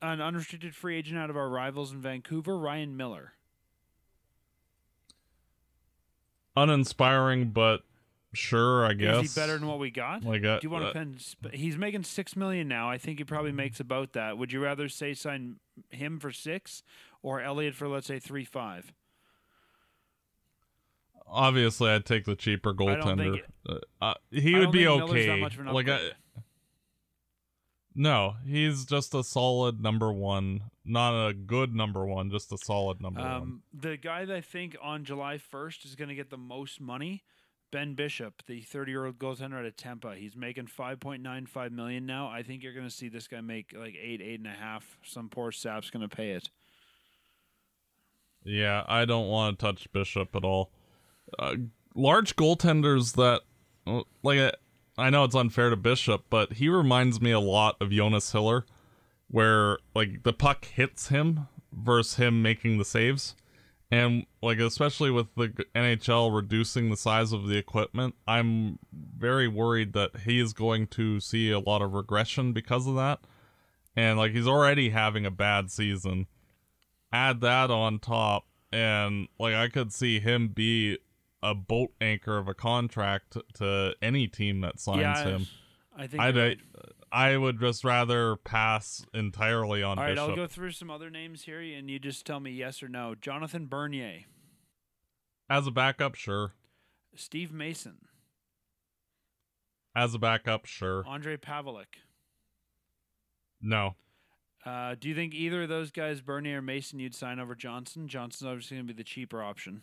an unrestricted free agent out of our rivals in Vancouver, Ryan Miller.
uninspiring but sure i guess
Is he better than what we got?
Like, uh,
Do you want to
uh,
spend? He's making six million now. I think he probably makes about that. Would you rather say sign him for six or Elliott for let's say three five?
Obviously i'd take the cheaper
don't think
goaltender
it-
uh, uh, he would be okay
that much of
like I. No, he's just a solid number one. Not a good number one, just a solid number one.
Um, the guy that I think on July 1st is going to get the most money, Ben Bishop, the 30-year-old goaltender out of Tampa. He's making 5.95 million now. I think you're going to see this guy make like eight, eight and a half. Some poor sap's going to pay it.
Yeah, I don't want to touch Bishop at all. Uh, large goaltenders that, like, uh, I know it's unfair to Bishop, but he reminds me a lot of Jonas Hiller, where, like, the puck hits him versus him making the saves. And, like, especially with the NHL reducing the size of the equipment, I'm very worried that he is going to see a lot of regression because of that. And, like, he's already having a bad season add that on top and like I could see him be a bolt anchor of a contract to any team that signs
yeah,
him.
I think
I'd,
right.
I would just rather pass entirely on
All right,
Bishop.
I'll go through some other names here, and you just tell me yes or no. Jonathan Bernier,
As a backup, sure.
Steve Mason,
As a backup, sure.
Ondrej Pavelec.
No.
Uh, do you think either of those guys, Bernier or Mason, you'd sign over Johnson? Johnson's obviously going to be the cheaper option.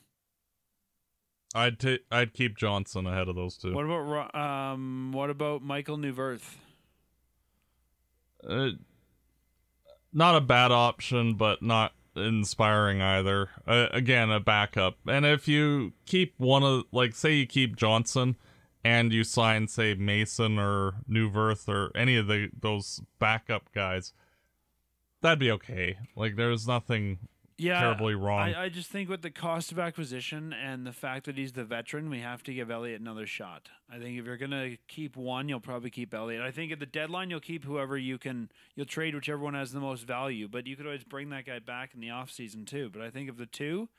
I'd ta- I'd keep Johnson ahead of those two.
What about um? What about Michael Neuvirth?
Uh, not a bad option, but not inspiring either. Uh, again, a backup. And if you keep one of, like, say you keep Johnson, and you sign, say, Mason or Neuvirth or any of the those backup guys, that'd be okay. Like, there's nothing
Yeah,
terribly wrong.
I, I just think with the cost of acquisition and the fact that he's the veteran, we have to give Elliott another shot. I think if you're gonna keep one, you'll probably keep Elliott. I think at the deadline, you'll keep whoever you can. You'll trade whichever one has the most value, but you could always bring that guy back in the off season too. But I think of the two,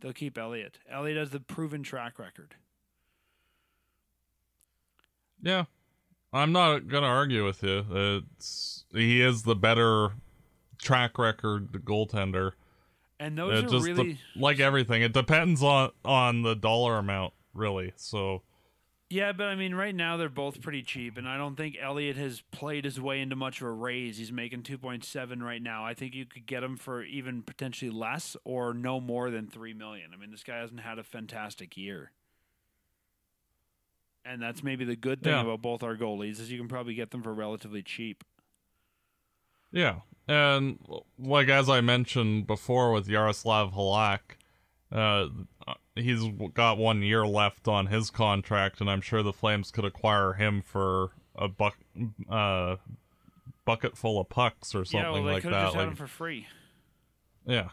they'll keep Elliott. Elliott has the proven track record.
Yeah, I'm not gonna argue with you. It's he is the better track record goaltender.
And those
It
are
just
really
de- like everything. It depends on on the dollar amount, really. So
Yeah, but I mean, right now they're both pretty cheap, and I don't think Elliott has played his way into much of a raise. He's making two point seven right now. I think you could get him for even potentially less or no more than three million. I mean, this guy hasn't had a fantastic year, and that's maybe the good thing
Yeah.
about both our goalies is you can probably get them for relatively cheap.
yeah, and like as I mentioned before with Yaroslav Halak, uh, he's got one year left on his contract, and I'm sure the Flames could acquire him for a buck, uh, bucket full of pucks or something
yeah, well, they
like
could
that.
just had
Like,
him for free.
Yeah.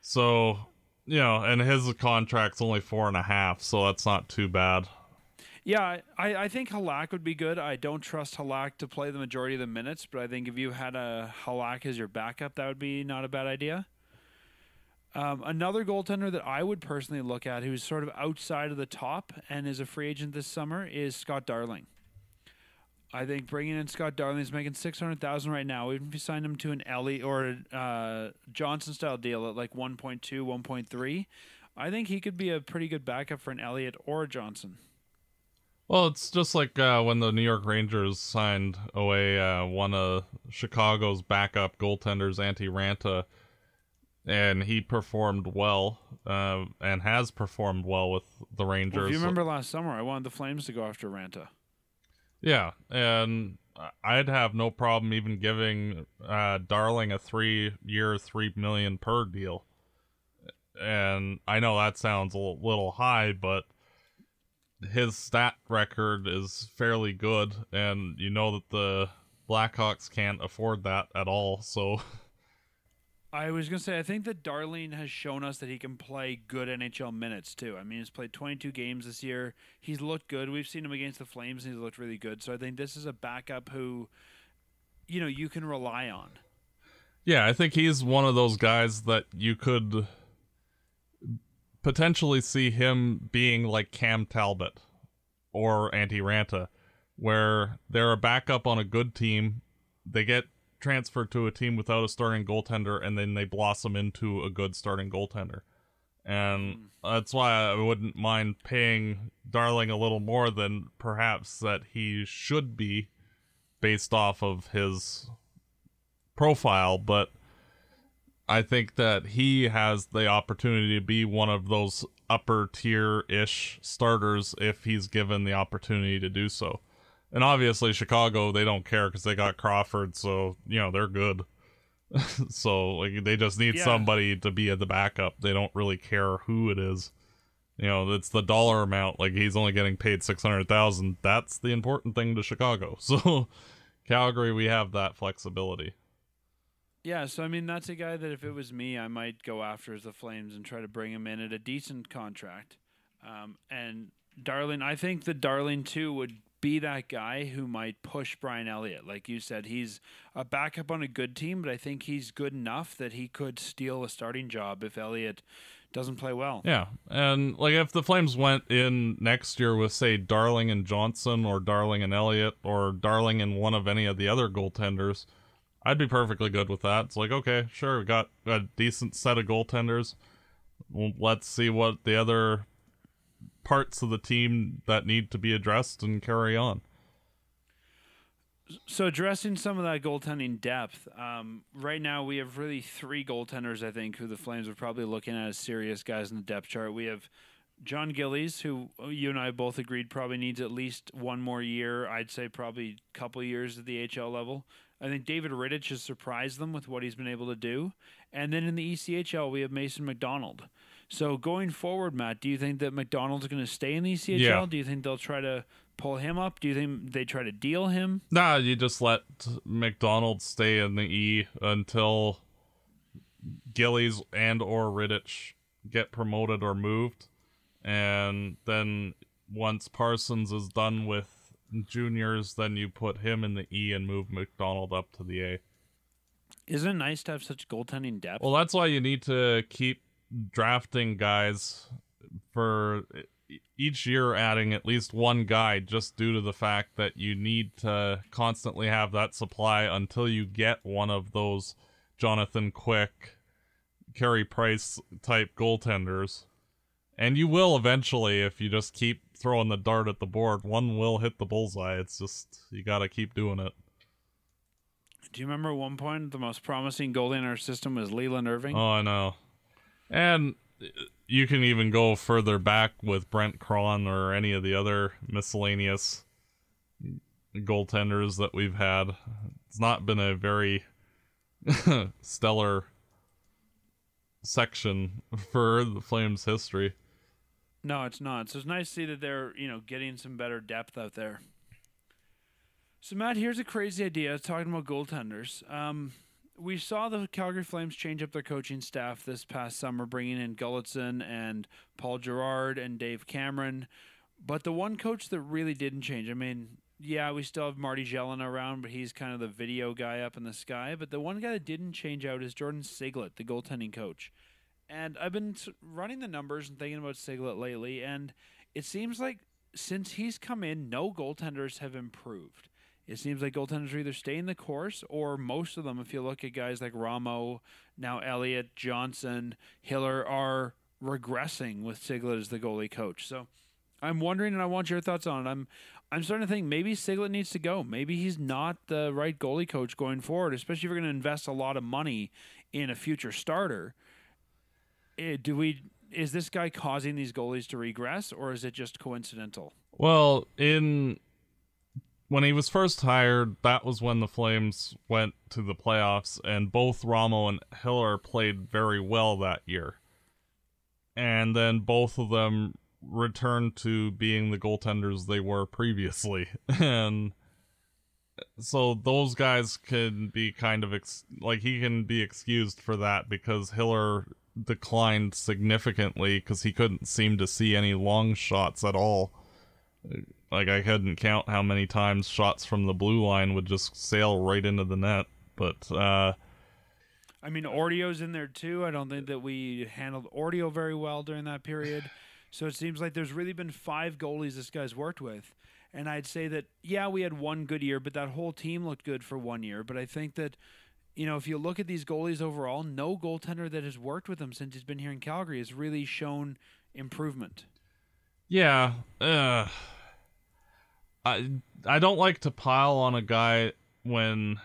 So, you know, and his contract's only four and a half, so that's not too bad.
Yeah, I, I think Halak would be good. I don't trust Halak to play the majority of the minutes, but I think if you had a Halak as your backup, that would be not a bad idea. Um, another goaltender that I would personally look at, who's sort of outside of the top and is a free agent this summer, is Scott Darling. I think bringing in Scott Darling is making six hundred thousand right now. Even if you sign him to an Ellie or uh, Johnson style deal at like 1.2, 1.3, I think he could be a pretty good backup for an Elliott or a Johnson.
Well, it's just like uh, when the New York Rangers signed away uh, one of Chicago's backup goaltenders, Antti Raanta, and he performed well uh, and has performed well with the Rangers.
Well, if you remember last summer, I wanted the Flames to go after Raanta.
Yeah, and I'd have no problem even giving uh, Darling a three-year, three million per deal. And I know that sounds a little high, but his stat record is fairly good, and you know that the Blackhawks can't afford that at all. So
I was gonna say I think that Darling has shown us that he can play good NHL minutes too. I mean, he's played 22 games this year. He's looked good. We've seen him against the Flames, and he's looked really good. So I think this is a backup who, you know, you can rely on.
yeah, I think he's one of those guys that you could potentially see him being like Cam Talbot or Antti Raanta, where they're a backup on a good team. They get transferred to a team without a starting goaltender, and then they blossom into a good starting goaltender. And that's why I wouldn't mind paying Darling a little more than perhaps that he should be based off of his profile, but I think that he has the opportunity to be one of those upper tier ish starters if he's given the opportunity to do so. And obviously, Chicago, they don't care because they got Crawford, so, you know, they're good. so, like, they just need
Yeah.
somebody to be at the backup. They don't really care who it is. You know, it's the dollar amount. Like, he's only getting paid 600000 That's the important thing to Chicago. So, Calgary, we have that flexibility.
Yeah, so I mean that's a guy that if it was me, I might go after as the Flames and try to bring him in at a decent contract. Um, and Darling, I think the Darling too would be that guy who might push Brian Elliott. Like you said, he's a backup on a good team, but I think he's good enough that he could steal a starting job if Elliott doesn't play well.
Yeah, and like if the Flames went in next year with say Darling and Johnson or Darling and Elliott or Darling and one of any of the other goaltenders, I'd be perfectly good with that. It's like okay, sure, we got a decent set of goaltenders. Well, let's see what the other parts of the team that need to be addressed and carry on.
So addressing some of that goaltending depth, um, right now we have really three goaltenders. I think who the Flames are probably looking at as serious guys in the depth chart. We have Jon Gillies, who you and I both agreed probably needs at least one more year. I'd say probably a couple years at the HL level. I think David Rittich has surprised them with what he's been able to do. And then in the ECHL, we have Mason McDonald. So going forward, Matt, do you think that McDonald's going to stay in the ECHL?
Yeah.
Do you think they'll try to pull him up? Do you think they try to deal him?
Nah, you just let McDonald stay in the E until Gillies and or Rittich get promoted or moved, and then once Parsons is done with juniors, then you put him in the E and move McDonald up to the A.
Isn't it nice to have such goaltending depth?
Well, that's why you need to keep drafting guys for each year adding at least one guy just due to the fact that you need to constantly have that supply until you get one of those Jonathan Quick, Carey Price type goaltenders. And you will eventually if you just keep throwing the dart at the board. One will hit the bullseye. It's just you got to keep doing it.
Do you remember at one point the most promising goalie in our system was Leland Irving?
Oh, I know. And you can even go further back with Brent Krahn or any of the other miscellaneous goaltenders that we've had. It's not been a very stellar section for the Flames history.
No, it's not. So it's nice to see that they're, you know, getting some better depth out there. So Matt, here's a crazy idea talking about goaltenders. Um, we saw the Calgary Flames change up their coaching staff this past summer, bringing in Gulutzan and Paul Jerrard and Dave Cameron. But the one coach that really didn't change, I mean, yeah, we still have Marty Jellin around, but he's kind of the video guy up in the sky. But the one guy that didn't change out is Jordan Sigalet, the goaltending coach. And I've been running the numbers and thinking about Sigalet lately, and it seems like since he's come in, no goaltenders have improved. It seems like goaltenders are either staying the course or most of them, if you look at guys like Ramo, now Elliott, Johnson, Hiller, are regressing with Sigalet as the goalie coach. So I'm wondering, and I want your thoughts on it. I'm I'm starting to think maybe Sigalet needs to go. Maybe he's not the right goalie coach going forward, especially if you're going to invest a lot of money in a future starter. Do we? Is this guy causing these goalies to regress, or is it just coincidental?
Well, in when he was first hired, that was when the Flames went to the playoffs, and both Ramo and Hiller played very well that year. And then both of them returned to being the goaltenders they were previously. And so those guys can be kind of ex- like he can be excused for that because Hiller declined significantly because he couldn't seem to see any long shots at all like I couldn't count how many times shots from the blue line would just sail right into the net. But uh
I mean, Ortio's in there too. I don't think that we handled Ordio very well during that period. So it seems like there's really been five goalies this guy's worked with. And I'd say that, yeah, we had one good year, but that whole team looked good for one year. But I think that, you know, if you look at these goalies overall, no goaltender that has worked with him since he's been here in Calgary has really shown improvement.
yeah, uh I I don't like to pile on a guy when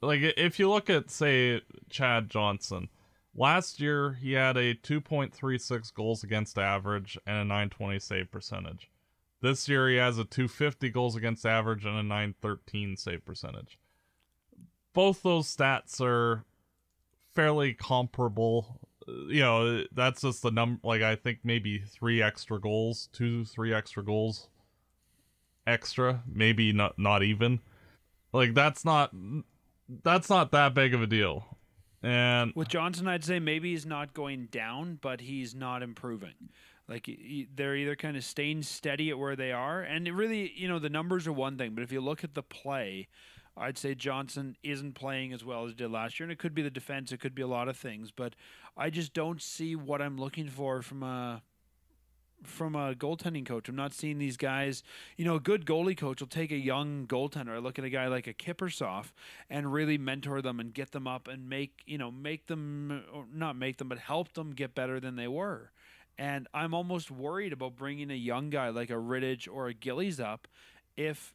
like if you look at say Chad Johnson, last year he had a 2.36 goals against average and a 920 save percentage. This year he has a 250 goals against average and a 913 save percentage. Both those stats are fairly comparable. You know, that's just the number like I think maybe 3 extra goals, 2 3 extra goals extra, maybe not not even. Like that's not that's not that big of a deal. And
with Johnson, I'd say maybe he's not going down, but he's not improving. Like they're either kind of staying steady at where they are, and it really, you know, the numbers are one thing, but if you look at the play, I'd say Johnson isn't playing as well as he did last year, and it could be the defense, it could be a lot of things, but I just don't see what I'm looking for from a from a goaltending coach. I'm not seeing these guys. You know, a good goalie coach will take a young goaltender. I look at a guy like a Kiprusoff and really mentor them and get them up and make you know make them not make them but help them get better than they were. And I'm almost worried about bringing a young guy like a Rittich or a Gillies up if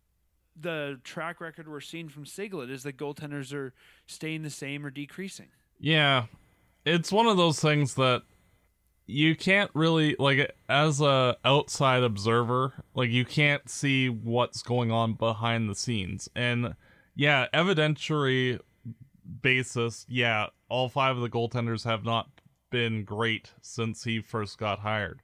the track record we're seeing from Sigalet is that goaltenders are staying the same or decreasing.
Yeah. It's one of those things that you can't really like as a outside observer like you can't see what's going on behind the scenes and yeah evidentiary basis yeah all five of the goaltenders have not been great since he first got hired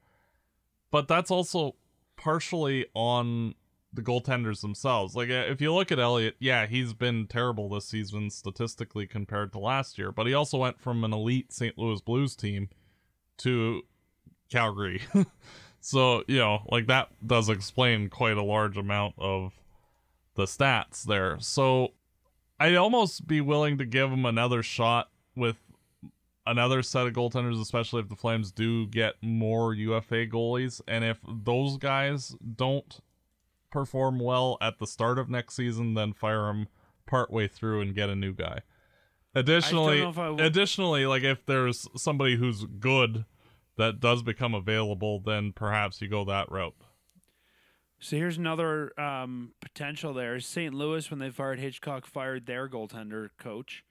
but that's also partially on the goaltenders themselves like if you look at Elliott yeah he's been terrible this season statistically compared to last year but he also went from an elite St. Louis Blues team to Calgary. so, you know, like that does explain quite a large amount of the stats there. So, I'd almost be willing to give him another shot with another set of goaltenders, especially if the Flames do get more UFA goalies. And if those guys don't perform well at the start of next season, then fire them partway through and get a new guy. Additionally, additionally, like if there's somebody who's good that does become available, then perhaps you go that route.
So here's another um, potential there. St. Louis, when they fired Hitchcock, fired their goaltender coach.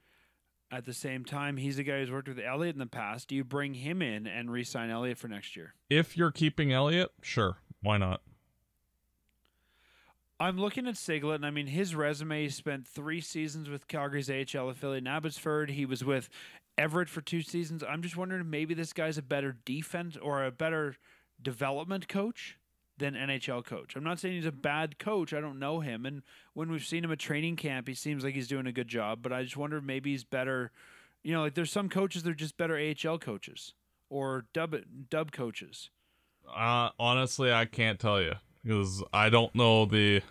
At the same time, he's a guy who's worked with Elliott in the past. Do you bring him in and re sign Elliott for next year?
If you're keeping Elliott, sure. Why not?
I'm looking at Sigalet, and I mean, his resume, he spent three seasons with Calgary's AHL affiliate in Abbotsford. He was with Everett for two seasons. I'm just wondering maybe this guy's a better defense or a better development coach than NHL coach. I'm not saying he's a bad coach. I don't know him. And when we've seen him at training camp, he seems like he's doing a good job. But I just wonder if maybe he's better. You know, like there's some coaches that are just better AHL coaches or dub dub coaches.
Uh, honestly, I can't tell you because I don't know the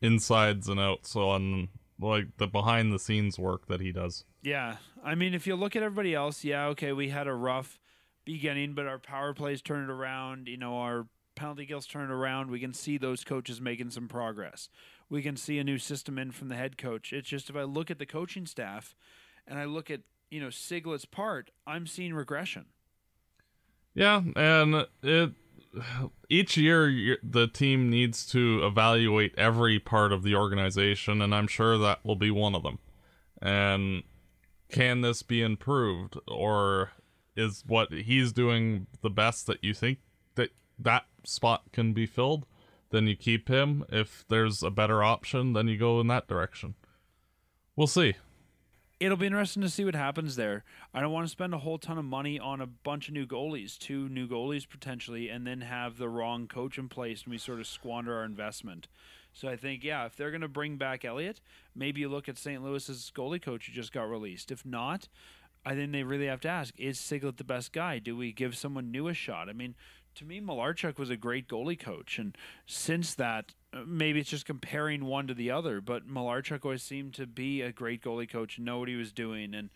insides and outs on like the behind the scenes work that he does.
Yeah, I mean, if you look at everybody else, yeah, okay, we had a rough beginning, but our power plays turned around. You know, our penalty kills turned around. We can see those coaches making some progress. We can see a new system in from the head coach. It's just if I look at the coaching staff, and I look at you know Sigalet's part, I'm seeing regression.
Yeah, and it each year the team needs to evaluate every part of the organization and i'm sure that will be one of them. And can this be improved or is what he's doing the best that you think that that spot can be filled? Then you keep him. If there's a better option then you go in that direction. We'll see
it'll be interesting to see what happens there. I don't want to spend a whole ton of money on a bunch of new goalies, two new goalies potentially, and then have the wrong coach in place and we sort of squander our investment. So I think, yeah, if they're going to bring back Elliott, maybe you look at St. Louis's goalie coach who just got released. If not, I think they really have to ask: Is Sigalet the best guy? Do we give someone new a shot? I mean, to me, Malarchuk was a great goalie coach, and since that, maybe it's just comparing one to the other. But Malarchuk always seemed to be a great goalie coach, know what he was doing, and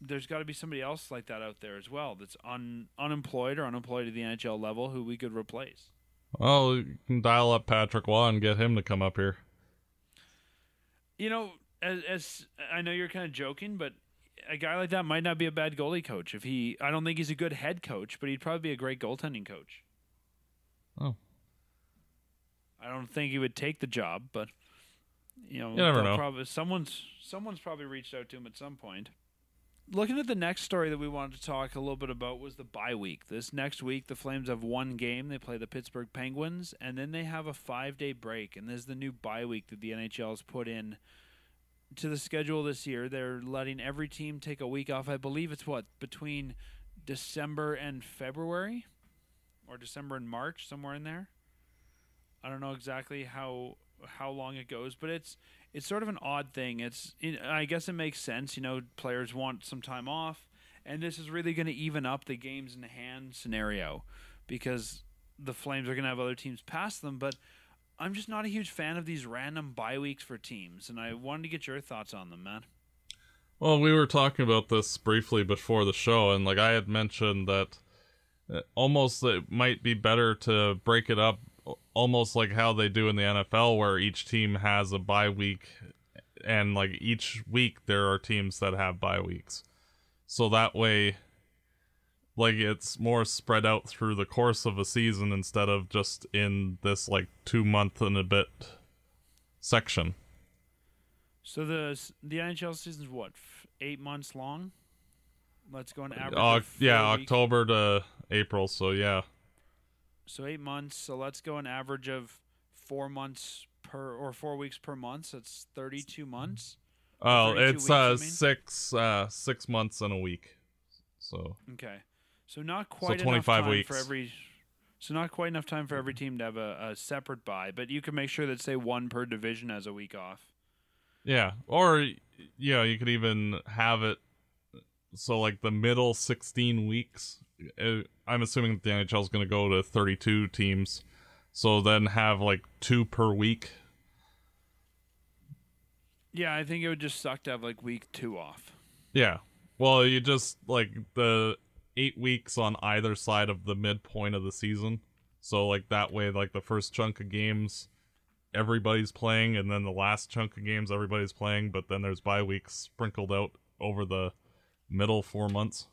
there's got to be somebody else like that out there as well that's un, unemployed or unemployed at the NHL level who we could replace.
Well, you can dial up Patrick Roy and get him to come up here.
You know, as, as I know you're kind of joking, but a guy like that might not be a bad goalie coach. If he, I don't think he's a good head coach, but he'd probably be a great goaltending coach.
Oh,
I don't think he would take the job, but you know,
You never know.
Probably, someone's someone's probably reached out to him at some point. Looking at the next story that we wanted to talk a little bit about was the bye week. This next week, the Flames have one game. They play the Pittsburgh Penguins, and then they have a five day break. And this is the new bye week that the NHL has put in to the schedule this year. They're letting every team take a week off. I believe it's what between December and February, or December and March, somewhere in there. I don't know exactly how how long it goes, but it's it's sort of an odd thing. It's it, I guess it makes sense. You know, players want some time off, and this is really going to even up the games in hand scenario because the Flames are going to have other teams pass them. But I'm just not a huge fan of these random bye weeks for teams, and I wanted to get your thoughts on them, man.
Well, we were talking about this briefly before the show, and like I had mentioned that uh, almost it might be better to break it up, almost like how they do in the NFL, where each team has a bye week, and like each week there are teams that have bye weeks, so that way, like it's more spread out through the course of a season instead of just in this like two month and a bit section.
So the the NHL season's what f- eight months long. Let's go an average. Of
yeah,
weeks.
October to April. So yeah.
So eight months. So let's go an average of four months per or four weeks per month. So it's thirty-two months.
Oh,
32
it's
weeks,
uh
I mean?
six uh six months and a week. So
Okay. So not quite
25
enough time for
weeks.
every. So not quite enough time for every team to have a, a separate bye, but you can make sure that say one per division has a week off.
yeah, or you know, you could even have it so like the middle sixteen weeks. Uh, I'm assuming that the NHL is going to go to 32 teams, so then have like two per week.
Yeah, I think it would just suck to have like week two off.
Yeah. Well, you just like the eight weeks on either side of the midpoint of the season. So like that way, like the first chunk of games, everybody's playing, and then the last chunk of games, everybody's playing. But then there's bye weeks sprinkled out over the middle four months.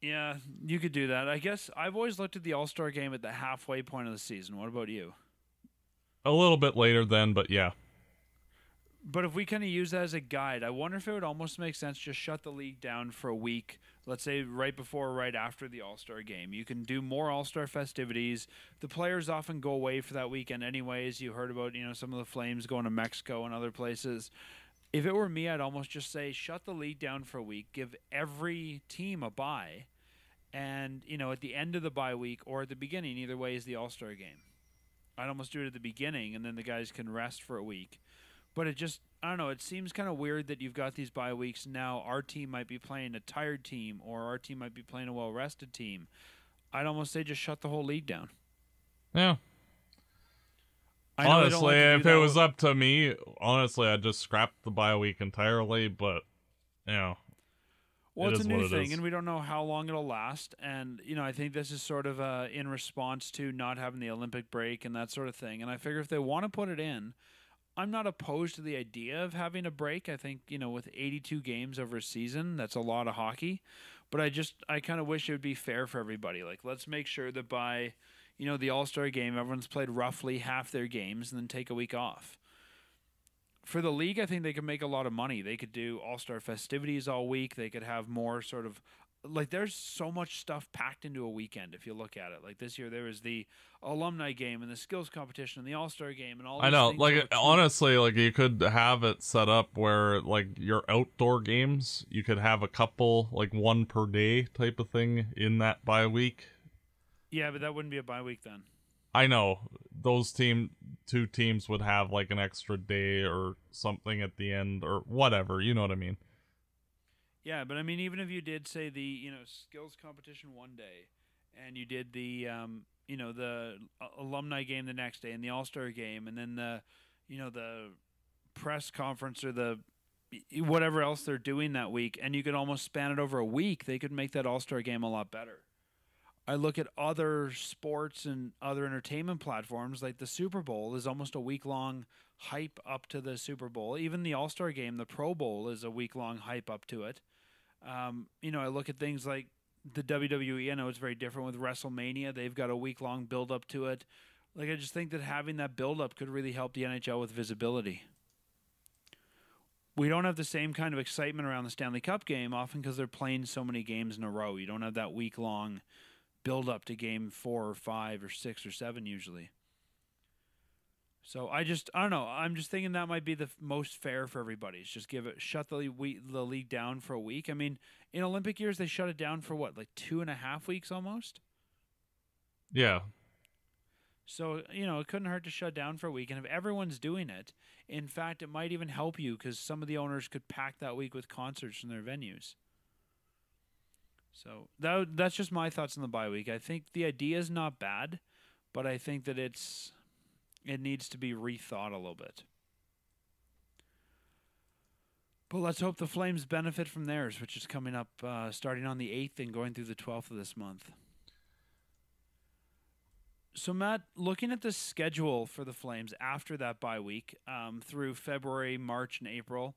Yeah, you could do that. I guess I've always looked at the All Star game at the halfway point of the season. What about you?
A little bit later then, but yeah.
But if we kind of use that as a guide, I wonder if it would almost make sense just shut the league down for a week. Let's say right before or right after the All Star game. You can do more All Star festivities. The players often go away for that weekend, anyways. You heard about you know some of the Flames going to Mexico and other places. If it were me, I'd almost just say shut the league down for a week, give every team a bye, and you know at the end of the bye week or at the beginning, either way is the All Star game. I'd almost do it at the beginning, and then the guys can rest for a week. But it just, I don't know, it seems kind of weird that you've got these bye weeks. Now our team might be playing a tired team, or our team might be playing a well rested team. I'd almost say just shut the whole league down.
Yeah.
I know they don't
honestly,
like
if it was up to me, honestly, I'd just scrap the bye week entirely. But you know,
Well,
It
it's
is
a new thing, and we don't know how long it'll last. And you know, I think this is sort of uh, in response to not having the Olympic break and that sort of thing. And I figure if they want to put it in, I'm not opposed to the idea of having a break. I think you know, with 82 games over a season, that's a lot of hockey. But I just, I kind of wish it would be fair for everybody. Like, let's make sure that by, you know, the All Star game, everyone's played roughly half their games and then take a week off for the league, I think they could make a lot of money. They could do all star festivities all week. They could have more sort of like there's so much stuff packed into a weekend if you look at it. Like this year, there was the alumni game and the skills competition and the all star game and all.
I know, like honestly, like you could have it set up where like your outdoor games, you could have a couple, like one per day type of thing in that bye week.
Yeah, but that wouldn't be a bye week then.
I know those team two teams would have like an extra day or something at the end or whatever. You know what I mean?
Yeah, but I mean, even if you did say the you know skills competition one day, and you did the um, you know the uh, alumni game the next day, and the all star game, and then the you know the press conference or the whatever else they're doing that week, and you could almost span it over a week, they could make that all star game a lot better. I look at other sports and other entertainment platforms like the Super Bowl is almost a week long hype up to the Super Bowl. Even the All Star game, the Pro Bowl, is a week long hype up to it. Um, you know, I look at things like the WWE. I know it's very different with WrestleMania. They've got a week long build up to it. Like I just think that having that build up could really help the NHL with visibility. We don't have the same kind of excitement around the Stanley Cup game often because they're playing so many games in a row. You don't have that week long build up to game 4 or 5 or 6 or 7 usually. So I just I don't know. I'm just thinking that might be the f- most fair for everybody. Is just give it shut the league, the league down for a week. I mean, in Olympic years they shut it down for what like two and a half weeks almost.
Yeah.
So you know it couldn't hurt to shut down for a week. And if everyone's doing it, in fact, it might even help you because some of the owners could pack that week with concerts from their venues. So that that's just my thoughts on the bye week. I think the idea is not bad, but I think that it's it needs to be rethought a little bit. But let's hope the Flames benefit from theirs, which is coming up uh, starting on the 8th and going through the 12th of this month. So, Matt, looking at the schedule for the Flames after that bye week um, through February, March, and April,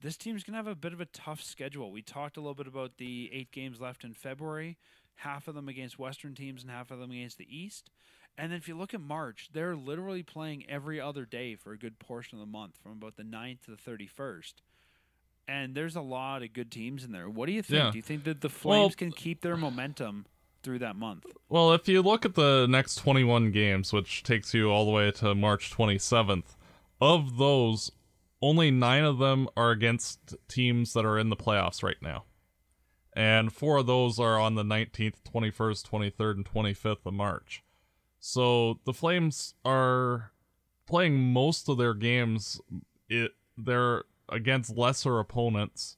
this team's going to have a bit of a tough schedule. We talked a little bit about the eight games left in February, half of them against Western teams and half of them against the East. And then if you look at March, they're literally playing every other day for a good portion of the month, from about the 9th to the 31st. And there's a lot of good teams in there. What do you think?
Yeah.
Do you think that the
Well-
Flames can keep their momentum through that month?
Well, if you look at the next 21 games, which takes you all the way to March 27th, of those, only nine of them are against teams that are in the playoffs right now. And four of those are on the 19th, 21st, 23rd, and 25th of March. So the Flames are playing most of their games. It they're against lesser opponents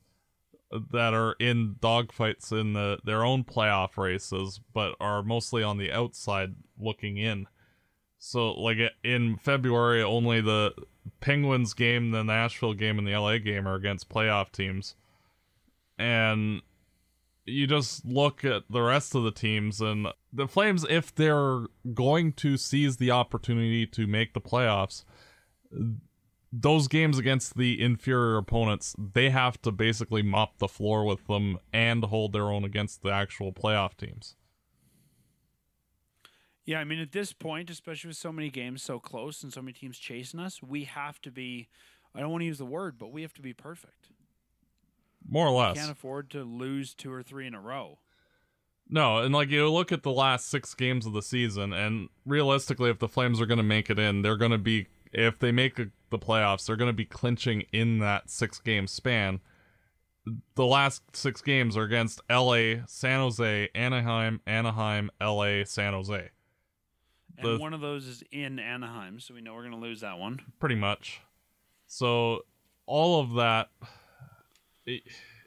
that are in dogfights in the their own playoff races, but are mostly on the outside looking in. So, like in February, only the Penguins game, the Nashville game, and the LA game are against playoff teams, and you just look at the rest of the teams and the Flames, if they're going to seize the opportunity to make the playoffs, those games against the inferior opponents, they have to basically mop the floor with them and hold their own against the actual playoff teams.
Yeah, I mean, at this point, especially with so many games so close and so many teams chasing us, we have to be. I don't want to use the word, but we have to be perfect.
More or less.
Can't afford to lose two or three in a row.
No, and like you look at the last six games of the season, and realistically, if the Flames are going to make it in, they're going to be if they make the playoffs, they're going to be clinching in that six game span. The last six games are against L.A., San Jose, Anaheim, Anaheim, L.A., San Jose.
And
The-
one of those is in Anaheim, so we know we're going to lose that one.
pretty much. So all of that, it,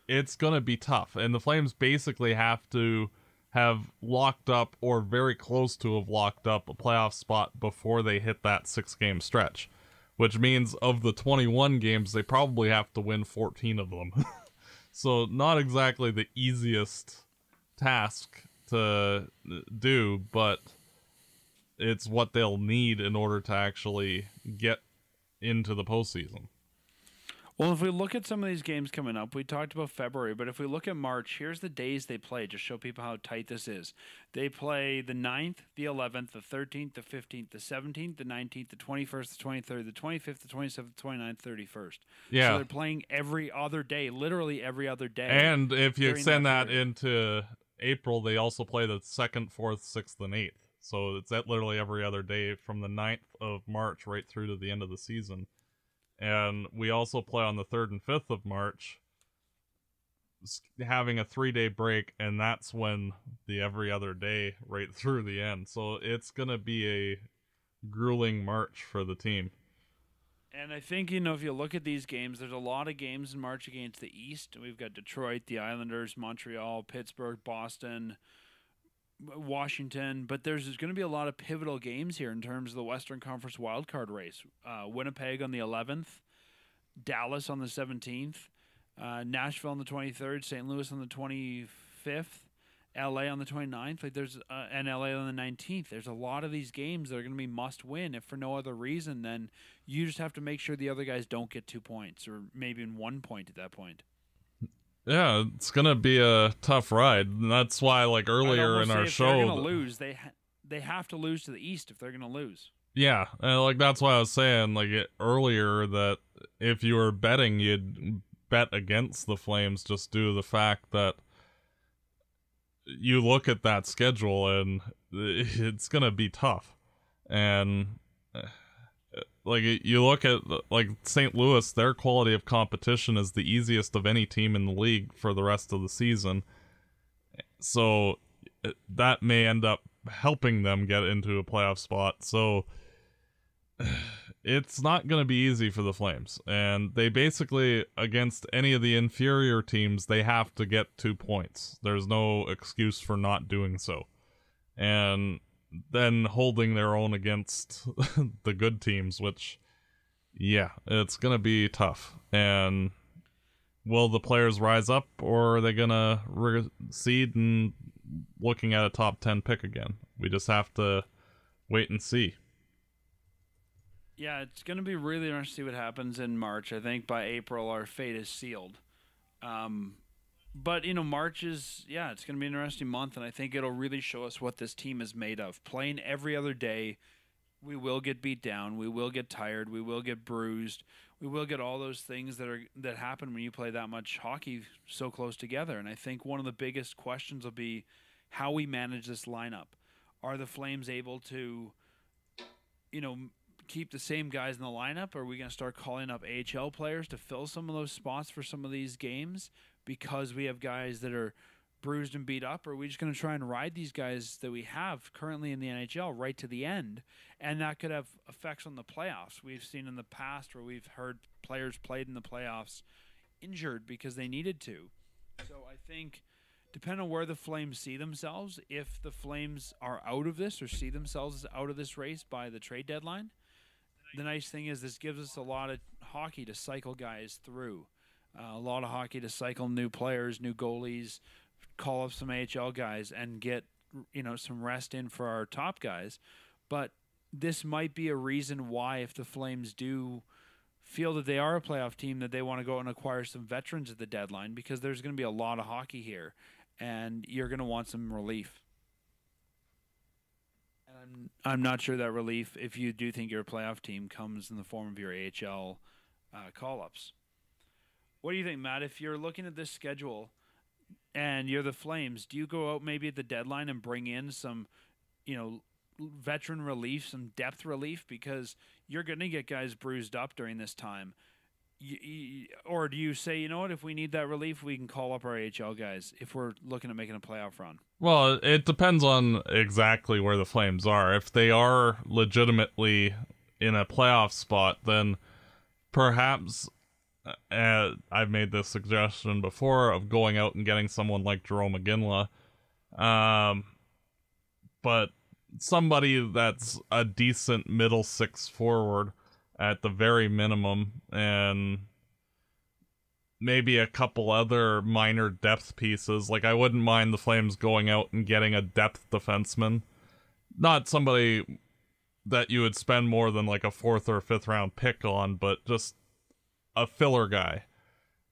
it's gonna be tough, and the Flames basically have to have locked up or very close to have locked up a playoff spot before they hit that six game stretch, which means of the 21 games, they probably have to win 14 of them. so not exactly the easiest task to do, but it's what they'll need in order to actually get into the postseason.
Well, if we look at some of these games coming up, we talked about February, but if we look at March, here's the days they play, just show people how tight this is. They play the 9th, the 11th, the 13th, the 15th, the 17th, the 19th, the 21st, the 23rd, the 25th, the 27th, the 29th, 31st.
Yeah.
So they're playing every other day, literally every other day.
And if you extend
that
that, into April, they also play the second, fourth, sixth, and eighth. So it's at literally every other day from the 9th of March right through to the end of the season. And we also play on the 3rd and 5th of March, having a three day break, and that's when the every other day right through the end. So it's going to be a grueling March for the team.
And I think, you know, if you look at these games, there's a lot of games in March against the East. We've got Detroit, the Islanders, Montreal, Pittsburgh, Boston, Washington. But there's, going to be a lot of pivotal games here in terms of the Western Conference wildcard race. Uh, Winnipeg on the 11th, Dallas on the 17th, uh, Nashville on the 23rd, St. Louis on the 25th. LA on the 29th, like there's uh, and LA on the 19th. There's a lot of these games that are going to be must win if for no other reason than you just have to make sure the other guys don't get two points or maybe in one point at that point.
Yeah, it's gonna be a tough ride. And that's why, like earlier in our
if
show,
they're to lose, they ha- they have to lose to the East if they're going to lose.
Yeah, and like that's why I was saying like it, earlier that if you were betting, you'd bet against the Flames just due to the fact that you look at that schedule and it's gonna be tough, and uh, like you look at like St. Louis, their quality of competition is the easiest of any team in the league for the rest of the season, so eh, that may end up helping them get into a playoff spot. So it's not going to be easy for the Flames. And they basically, against any of the inferior teams, they have to get two points. There's no excuse for not doing so. And then holding their own against the good teams, which, yeah, it's going to be tough. And will the players rise up or are they going to recede and looking at a top 10 pick again? We just have to wait and see.
Yeah, it's going to be really interesting to see what happens in March. I think by April, our fate is sealed. Um, but, you know, March is, yeah, it's going to be an interesting month, and I think it'll really show us what this team is made of. Playing every other day, we will get beat down, we will get tired, we will get bruised, we will get all those things that are that happen when you play that much hockey so close together. And I think one of the biggest questions will be how we manage this lineup. Are the Flames able to, you know, keep the same guys in the lineup? Are we going to start calling up AHL players to fill some of those spots for some of these games because we have guys that are bruised and beat up? Or are we just going to try and ride these guys that we have currently in the NHL right to the end? And that could have effects on the playoffs. We've seen in the past where we've heard players played in the playoffs injured because they needed to. So I think depending on where the Flames see themselves, if the Flames are out of this or see themselves out of this race by the trade deadline, the nice thing is this gives us a lot of hockey to cycle guys through. Uh, a lot of hockey to cycle new players, new goalies, call up some AHL guys, and get you know some rest in for our top guys. But this might be a reason why, if the Flames do feel that they are a playoff team, that they want to go and acquire some veterans at the deadline because there's going to be a lot of hockey here, and you're going to want some relief. I'm I'm not sure that relief, if you do think you're a playoff team, comes in the form of your AHL uh, call ups. What do you think, Matt? If you're looking at this schedule and you're the Flames, do you go out maybe at the deadline and bring in some, you know, veteran relief, some depth relief because you're going to get guys bruised up during this time? You, you, or do you say, you know what, if we need that relief, we can call up our AHL guys if we're looking at making a playoff run?
Well, it depends on exactly where the Flames are. If they are legitimately in a playoff spot, then perhaps uh, I've made this suggestion before of going out and getting someone like Jarome Iginla. Um, but somebody that's a decent middle six forward at the very minimum, and maybe a couple other minor depth pieces. Like I wouldn't mind the Flames going out and getting a depth defenseman, not somebody that you would spend more than like a fourth or fifth round pick on, but just a filler guy,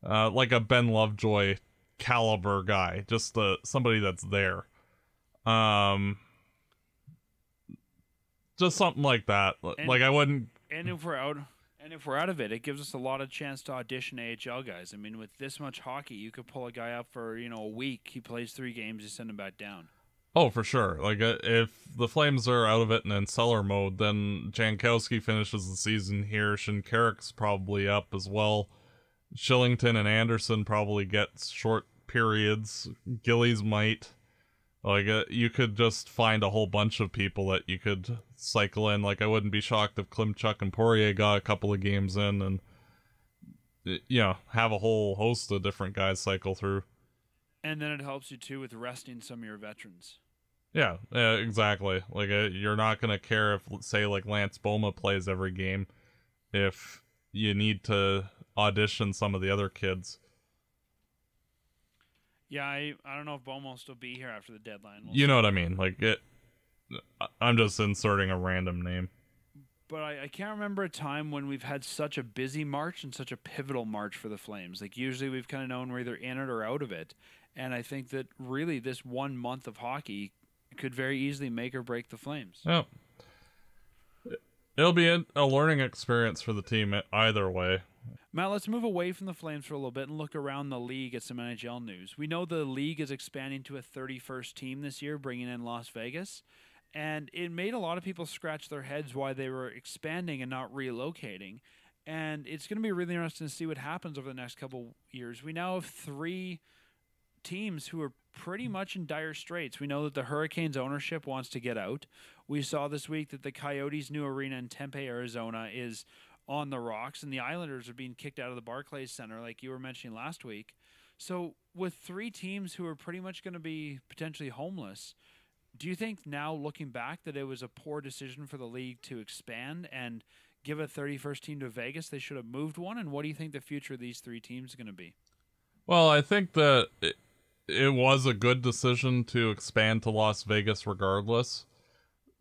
uh, like a Ben Lovejoy caliber guy, just uh, somebody that's there. Um, just something like that.
And,
like I wouldn't.
And if we're out, and if we're out of it, it gives us a lot of chance to audition AHL guys. I mean, with this much hockey, you could pull a guy up for you know a week. He plays three games, you send him back down.
Oh, for sure. Like uh, if the Flames are out of it and in cellar mode, then Jankowski finishes the season here. Shinkaruk's probably up as well. Kylington and Andersson probably get short periods. Gillies might. Like uh, you could just find a whole bunch of people that you could cycle in. Like I wouldn't be shocked if Klimchuk and Poirier got a couple of games in, and you know have a whole host of different guys cycle through.
And then it helps you too with resting some of your veterans.
Yeah, yeah exactly. Like uh, you're not gonna care if, say, like Lance Bouma plays every game, if you need to audition some of the other kids.
Yeah, I I don't know if Bouma will still be here after the deadline.
We'll you see. know what I mean? Like it. I'm just inserting a random name.
But I, I can't remember a time when we've had such a busy March and such a pivotal March for the Flames. Like usually we've kind of known we're either in it or out of it, and I think that really this one month of hockey could very easily make or break the Flames.
Yeah. It'll be a, a learning experience for the team either way.
Matt, let's move away from the Flames for a little bit and look around the league at some NHL news. We know the league is expanding to a 31st team this year, bringing in Las Vegas. And it made a lot of people scratch their heads why they were expanding and not relocating. And it's going to be really interesting to see what happens over the next couple years. We now have three teams who are pretty much in dire straits. We know that the Hurricanes ownership wants to get out. We saw this week that the Coyotes' new arena in Tempe, Arizona is on the rocks, and the Islanders are being kicked out of the Barclays Center, like you were mentioning last week. So, with three teams who are pretty much going to be potentially homeless, do you think now, looking back, that it was a poor decision for the league to expand and give a 31st team to Vegas? They should have moved one. And what do you think the future of these three teams is going to be?
Well, I think that it, was a good decision to expand to Las Vegas regardless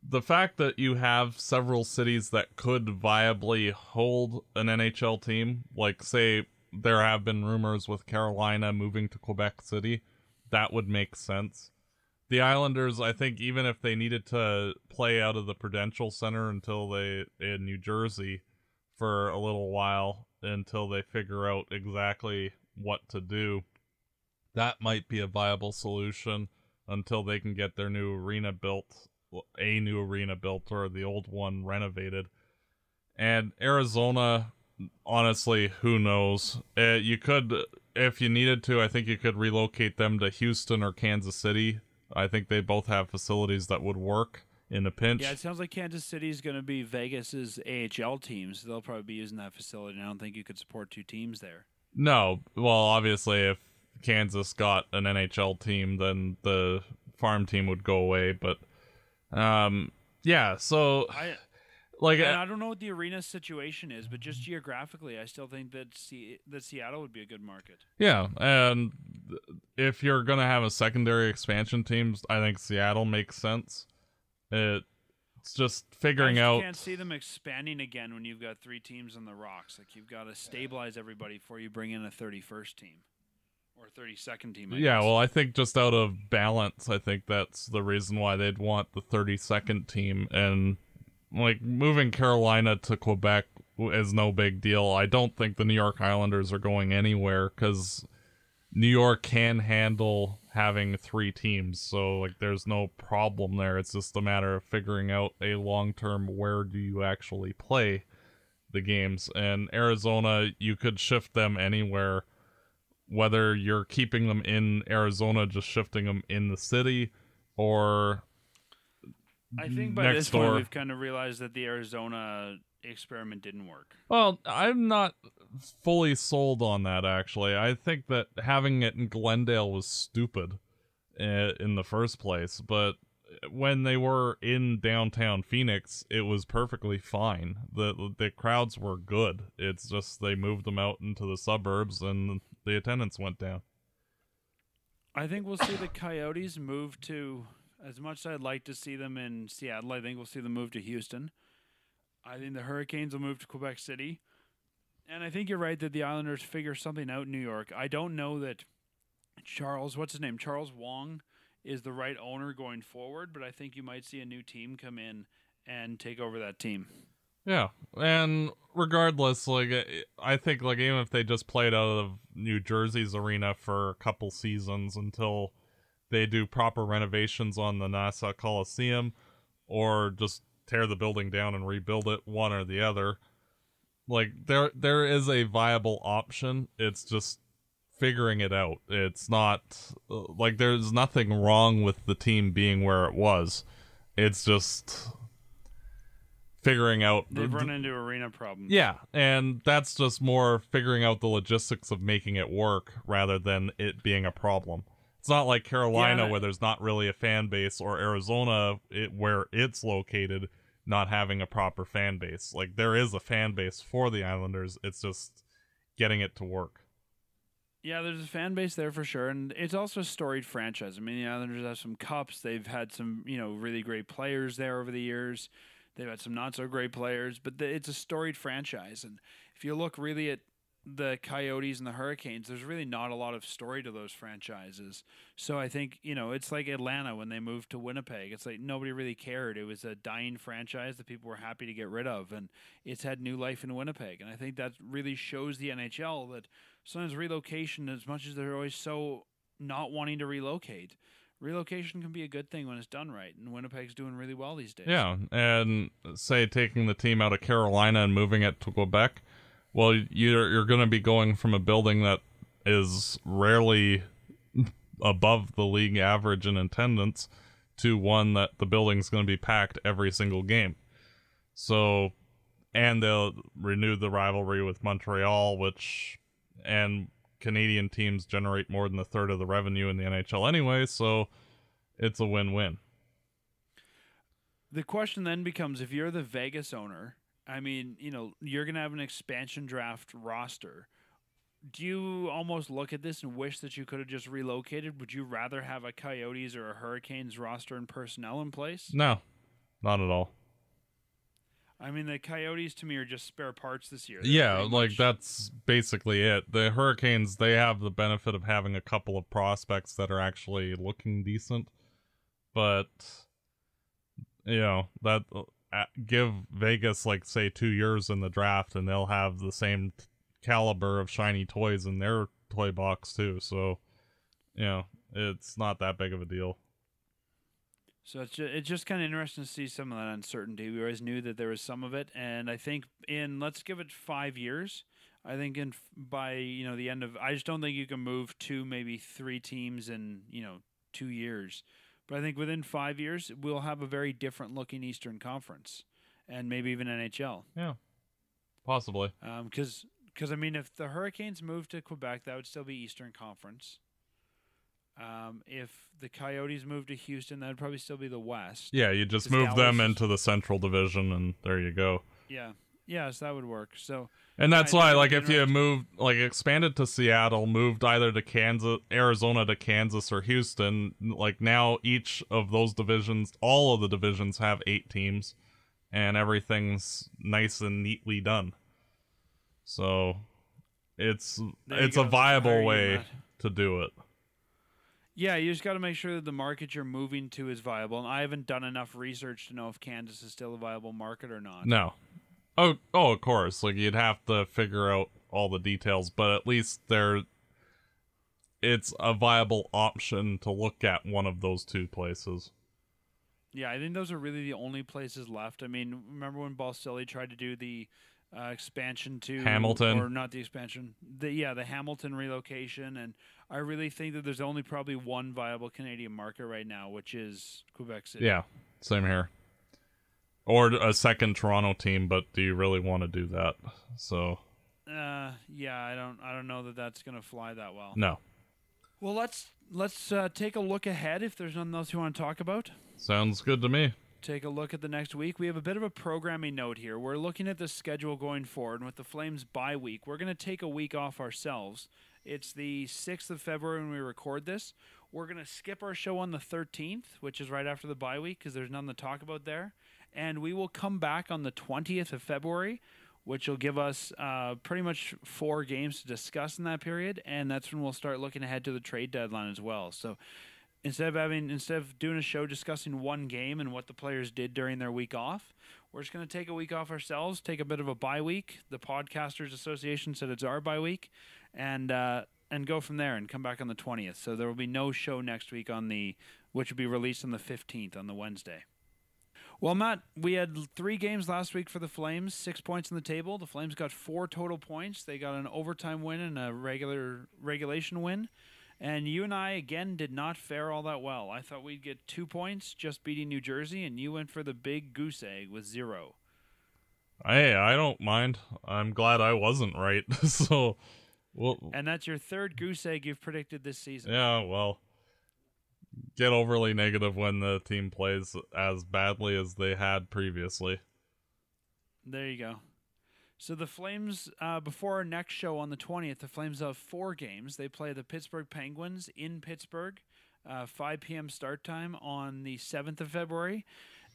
the fact that you have several cities that could viably hold an NHL team, like say there have been rumors with Carolina moving to Quebec City, that would make sense. The Islanders, I think, even if they needed to play out of the Prudential Center until they in New Jersey for a little while until they figure out exactly what to do, that might be a viable solution until they can get their new arena built a new arena built or the old one renovated. And Arizona, honestly, who knows? Uh, you could, if you needed to, I think you could relocate them to Houston or Kansas City. I think they both have facilities that would work in a pinch.
Yeah, it sounds like Kansas City is going to be Vegas's AHL team, so they'll probably be using that facility. I don't think you could support two teams there.
No, well, obviously, if Kansas got an NHL team, then the farm team would go away. But um, yeah. So,
I,
like,
I don't know what the arena situation is, but just geographically, I still think that C- that Seattle would be a good market.
Yeah, and if you're gonna have a secondary expansion teams, I think Seattle makes sense. It, it's just figuring
I
out.
can't see them expanding again when you've got three teams on the rocks. Like you've got to stabilize everybody before you bring in a 31st team or 32nd team. I
yeah,
guess.
well, I think just out of balance, I think that's the reason why they'd want the 32nd team and like moving Carolina to Quebec is no big deal. I don't think the New York Islanders are going anywhere cuz New York can handle having three teams. So like there's no problem there. It's just a matter of figuring out a long-term where do you actually play the games. And Arizona, you could shift them anywhere whether you're keeping them in Arizona, just shifting them in the city, or
I think by this
door.
point we've kind of realized that the Arizona experiment didn't work.
Well, I'm not fully sold on that actually. I think that having it in Glendale was stupid uh, in the first place, but when they were in downtown Phoenix, it was perfectly fine. The the crowds were good. It's just they moved them out into the suburbs and the attendance went down.
I think we'll see the Coyotes move to. As much as I'd like to see them in Seattle, I think we'll see them move to Houston. I think the Hurricanes will move to Quebec City. And I think you're right that the Islanders figure something out in New York. I don't know that Charles, what's his name? Charles Wang is the right owner going forward, but I think you might see a new team come in and take over that team.
Yeah, and regardless, like I think, like even if they just played out of New Jersey's arena for a couple seasons until they do proper renovations on the Nassau Coliseum, or just tear the building down and rebuild it, one or the other. Like there, there is a viable option. It's just figuring it out. It's not like there's nothing wrong with the team being where it was. It's just figuring out
They've run into arena problems.
yeah, and that's just more figuring out the logistics of making it work rather than it being a problem. It's not like Carolina
Yeah.
where there's not really a fan base or Arizona it, where it's located not having a proper fan base. Like there is a fan base for the Islanders. It's just getting it to work.
Yeah, there's a fan base there for sure, and it's also a storied franchise. I mean, the Islanders have some cups. They've had some, you know, really great players there over the years. They've had some not so great players, but the, it's a storied franchise. And if you look really at the Coyotes and the Hurricanes, there's really not a lot of story to those franchises. So I think, you know, it's like Atlanta when they moved to Winnipeg. It's like nobody really cared. It was a dying franchise that people were happy to get rid of, and it's had new life in Winnipeg. And I think that really shows the NHL that sometimes relocation, as much as they're always so not wanting to relocate, relocation can be a good thing when it's done right. And Winnipeg's doing really well these days.
Yeah, and say taking the team out of Carolina and moving it to Quebec well, you're you're going to be going from a building that is rarely above the league average in attendance to one that the building's going to be packed every single game. So, and they'll renew the rivalry with Montreal, which and Canadian teams generate more than a third of the revenue in the NHL anyway, so it's a win-win.
The question then becomes if you're the Vegas owner I mean, you know, you're going to have an expansion draft roster. Do you almost look at this and wish that you could have just relocated? Would you rather have a Coyotes or a Hurricanes roster and personnel in place?
No, not at all.
I mean, the Coyotes to me are just spare parts this year.
They're yeah, like much... that's basically it. The Hurricanes, they have the benefit of having a couple of prospects that are actually looking decent, but you know that give Vegas like say two years in the draft, and they'll have the same caliber of shiny toys in their toy box too. So, you know, it's not that big of a deal.
So it's just, it's just kind of interesting to see some of that uncertainty. We always knew that there was some of it, and I think in let's give it five years. I think in by you know the end of I just don't think you can move two maybe three teams in you know two years. But I think within five years, we'll have a very different looking Eastern Conference and maybe even NHL.
Yeah, possibly.
Because, um, because I mean, if the Hurricanes move to Quebec, that would still be Eastern Conference. Um, if the Coyotes move to Houston, that would probably still be the West.
Yeah, you just move Dallas them into the Central Division, and there you go.
Yeah, Yes, that would work. So,
and that's why, like, if you moved, like, expanded to Seattle, moved either to Kansas, Arizona to Kansas or Houston, like now each of those divisions, all of the divisions have eight teams, and everything's nice and neatly done. So, it's there it's a viable way to do it.
Yeah, you just got to make sure that the market you're moving to is viable. And I haven't done enough research to know if Kansas is still a viable market or not.
No, Oh, oh, of course. Like you'd have to figure out all the details, but at least there, it's a viable option to look at one of those two places.
Yeah, I think those are really the only places left. I mean, remember when Balsillie tried to do the uh, expansion to
Hamilton,
or not the expansion? The yeah, the Hamilton relocation, and I really think that there's only probably one viable Canadian market right now, which is Quebec City.
Yeah, same here or a second Toronto team, but do you really want to do that? So,
uh, yeah, I don't, I don't know that that's gonna fly that well.
No.
Well, let's let's uh, take a look ahead. If there's nothing else you want to talk about,
sounds good to me.
Take a look at the next week. We have a bit of a programming note here. We're looking at the schedule going forward, and with the Flames bye week, we're going to take a week off ourselves. It's the 6th of February when we record this. We're going to skip our show on the 13th, which is right after the bye week because there's nothing to talk about there and we will come back on the 20th of February, which will give us uh, pretty much four games to discuss in that period, and that's when we'll start looking ahead to the trade deadline as well. So instead of having instead of doing a show discussing one game and what the players did during their week off, we're just going to take a week off ourselves, take a bit of a bye week. The Podcasters Association said it's our bye week, and uh, and go from there and come back on the 20th. So there will be no show next week on the which will be released on the 15th on the Wednesday. Well, Matt, we had three games last week for the Flames, six points on the table. The Flames got four total points. They got an overtime win and a regular regulation win. And you and I again did not fare all that well. I thought we'd get two points just beating New Jersey, and you went for the big goose egg with zero.
Hey, I don't mind. I'm glad I wasn't right. so, well,
and that's your third goose egg you've predicted this season.
Yeah, well, get overly negative when the team plays as badly as they had previously.
There you go. So the Flames, uh, before our next show on the 20th, the Flames have four games. They play the Pittsburgh Penguins in Pittsburgh, uh, 5 p.m. start time on the 7th of February.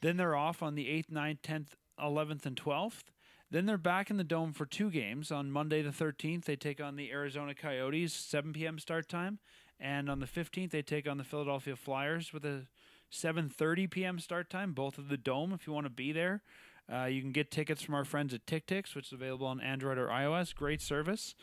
Then they're off on the 8th, 9th, 10th, 11th, and 12th. Then they're back in the dome for two games. On Monday the 13th, they take on the Arizona Coyotes, 7 p.m. start time, and on the 15th, they take on the Philadelphia Flyers with a 7:30 p.m. start time. Both of the dome, if you want to be there. Uh, you can get tickets from our friends at TickTix, which is available on Android or iOS. Great service.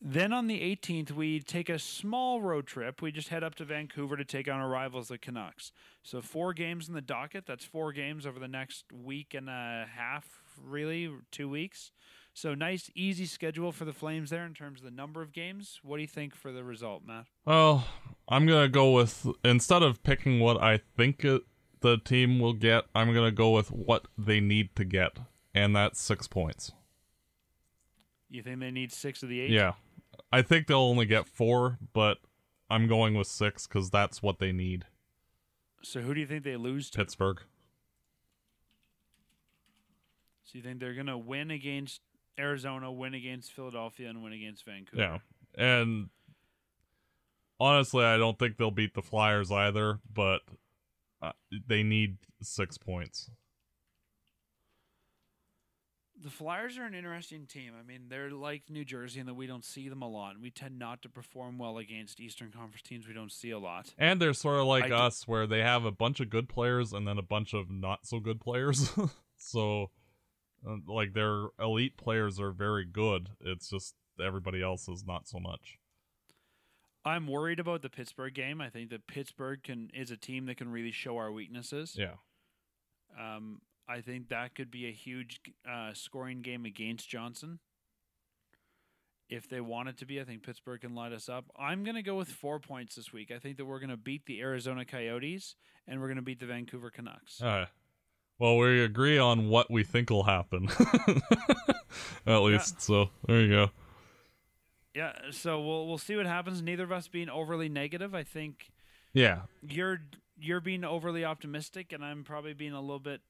Then on the 18th, we take a small road trip. We just head up to Vancouver to take on our rivals, the Canucks. So, four games in the docket. That's four games over the next week and a half, really, two weeks. So, nice, easy schedule for the Flames there in terms of the number of games. What do you think for the result, Matt?
Well, I'm gonna go with instead of picking what I think it, the team will get, I'm gonna go with what they need to get, and that's six points.
You think they need six of the eight?
Yeah, I think they'll only get four, but I'm going with six because that's what they need.
So, who do you think they lose to?
Pittsburgh.
So, you think they're going to win against Arizona, win against Philadelphia, and win against Vancouver?
Yeah, and honestly, I don't think they'll beat the Flyers either, but uh, they need six points.
The Flyers are an interesting team. I mean, they're like New Jersey in that we don't see them a lot. We tend not to perform well against Eastern Conference teams we don't see a lot.
And they're sort of like
I
us, where they have a bunch of good players and then a bunch of not so good players. so, like, their elite players are very good. It's just everybody else is not so much.
I'm worried about the Pittsburgh game. I think that Pittsburgh can is a team that can really show our weaknesses.
Yeah.
Um, I think that could be a huge uh, scoring game against Johnson. If they want it to be, I think Pittsburgh can light us up. I'm going to go with four points this week. I think that we're going to beat the Arizona Coyotes and we're going to beat the Vancouver Canucks.
Uh, well, we agree on what we think will happen. At least. So, there you go.
Yeah, so we'll we'll see what happens. Neither of us being overly negative. I think
Yeah.
you're you're being overly optimistic, and I'm probably being a little bit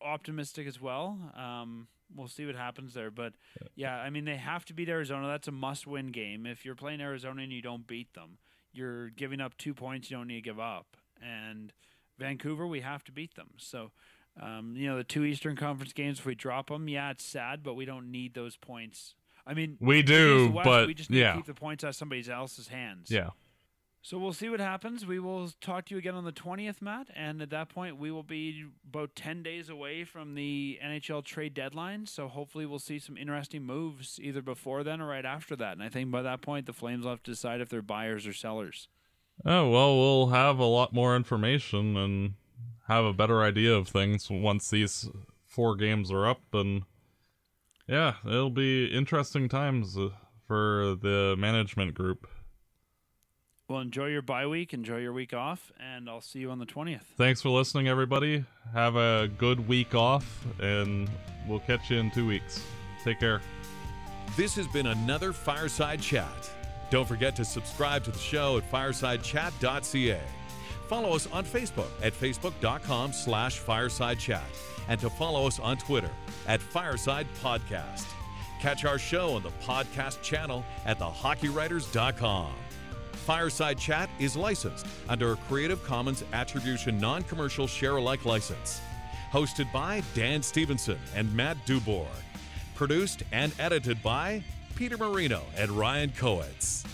optimistic as well. Um, we'll see what happens there, but yeah, I mean they have to beat Arizona. That's a must-win game. If you're playing Arizona and you don't beat them, you're giving up two points you don't need to give up. And Vancouver, we have to beat them. So. Um, you know the two Eastern Conference games. If we drop them, yeah, it's sad, but we don't need those points. I mean,
We do,
West,
but
we just need
yeah.
to keep the points out of somebody else's hands.
Yeah.
So we'll see what happens. We will talk to you again on the 20th, Matt. And at that point, we will be about 10 days away from the NHL trade deadline. So hopefully, we'll see some interesting moves either before then or right after that. And I think by that point, the Flames will have to decide if they're buyers or sellers.
Oh, well, we'll have a lot more information and have a better idea of things once these four games are up. And yeah, it'll be interesting times uh, for the management group.
Well, enjoy your bye week, enjoy your week off, and I'll see you on the 20th.
Thanks for listening, everybody. Have a good week off, and we'll catch you in two weeks. Take care.
This has been another Fireside Chat. Don't forget to subscribe to the show at firesidechat.ca. Follow us on Facebook at facebook.com slash firesidechat and to follow us on Twitter at Fireside Podcast. Catch our show on the podcast channel at thehockeywriters.com. Fireside Chat is licensed under a Creative Commons Attribution Non Commercial Share Alike license. Hosted by Dan Stevenson and Matt Dubor. Produced and edited by Peter Marino and Ryan Coetz.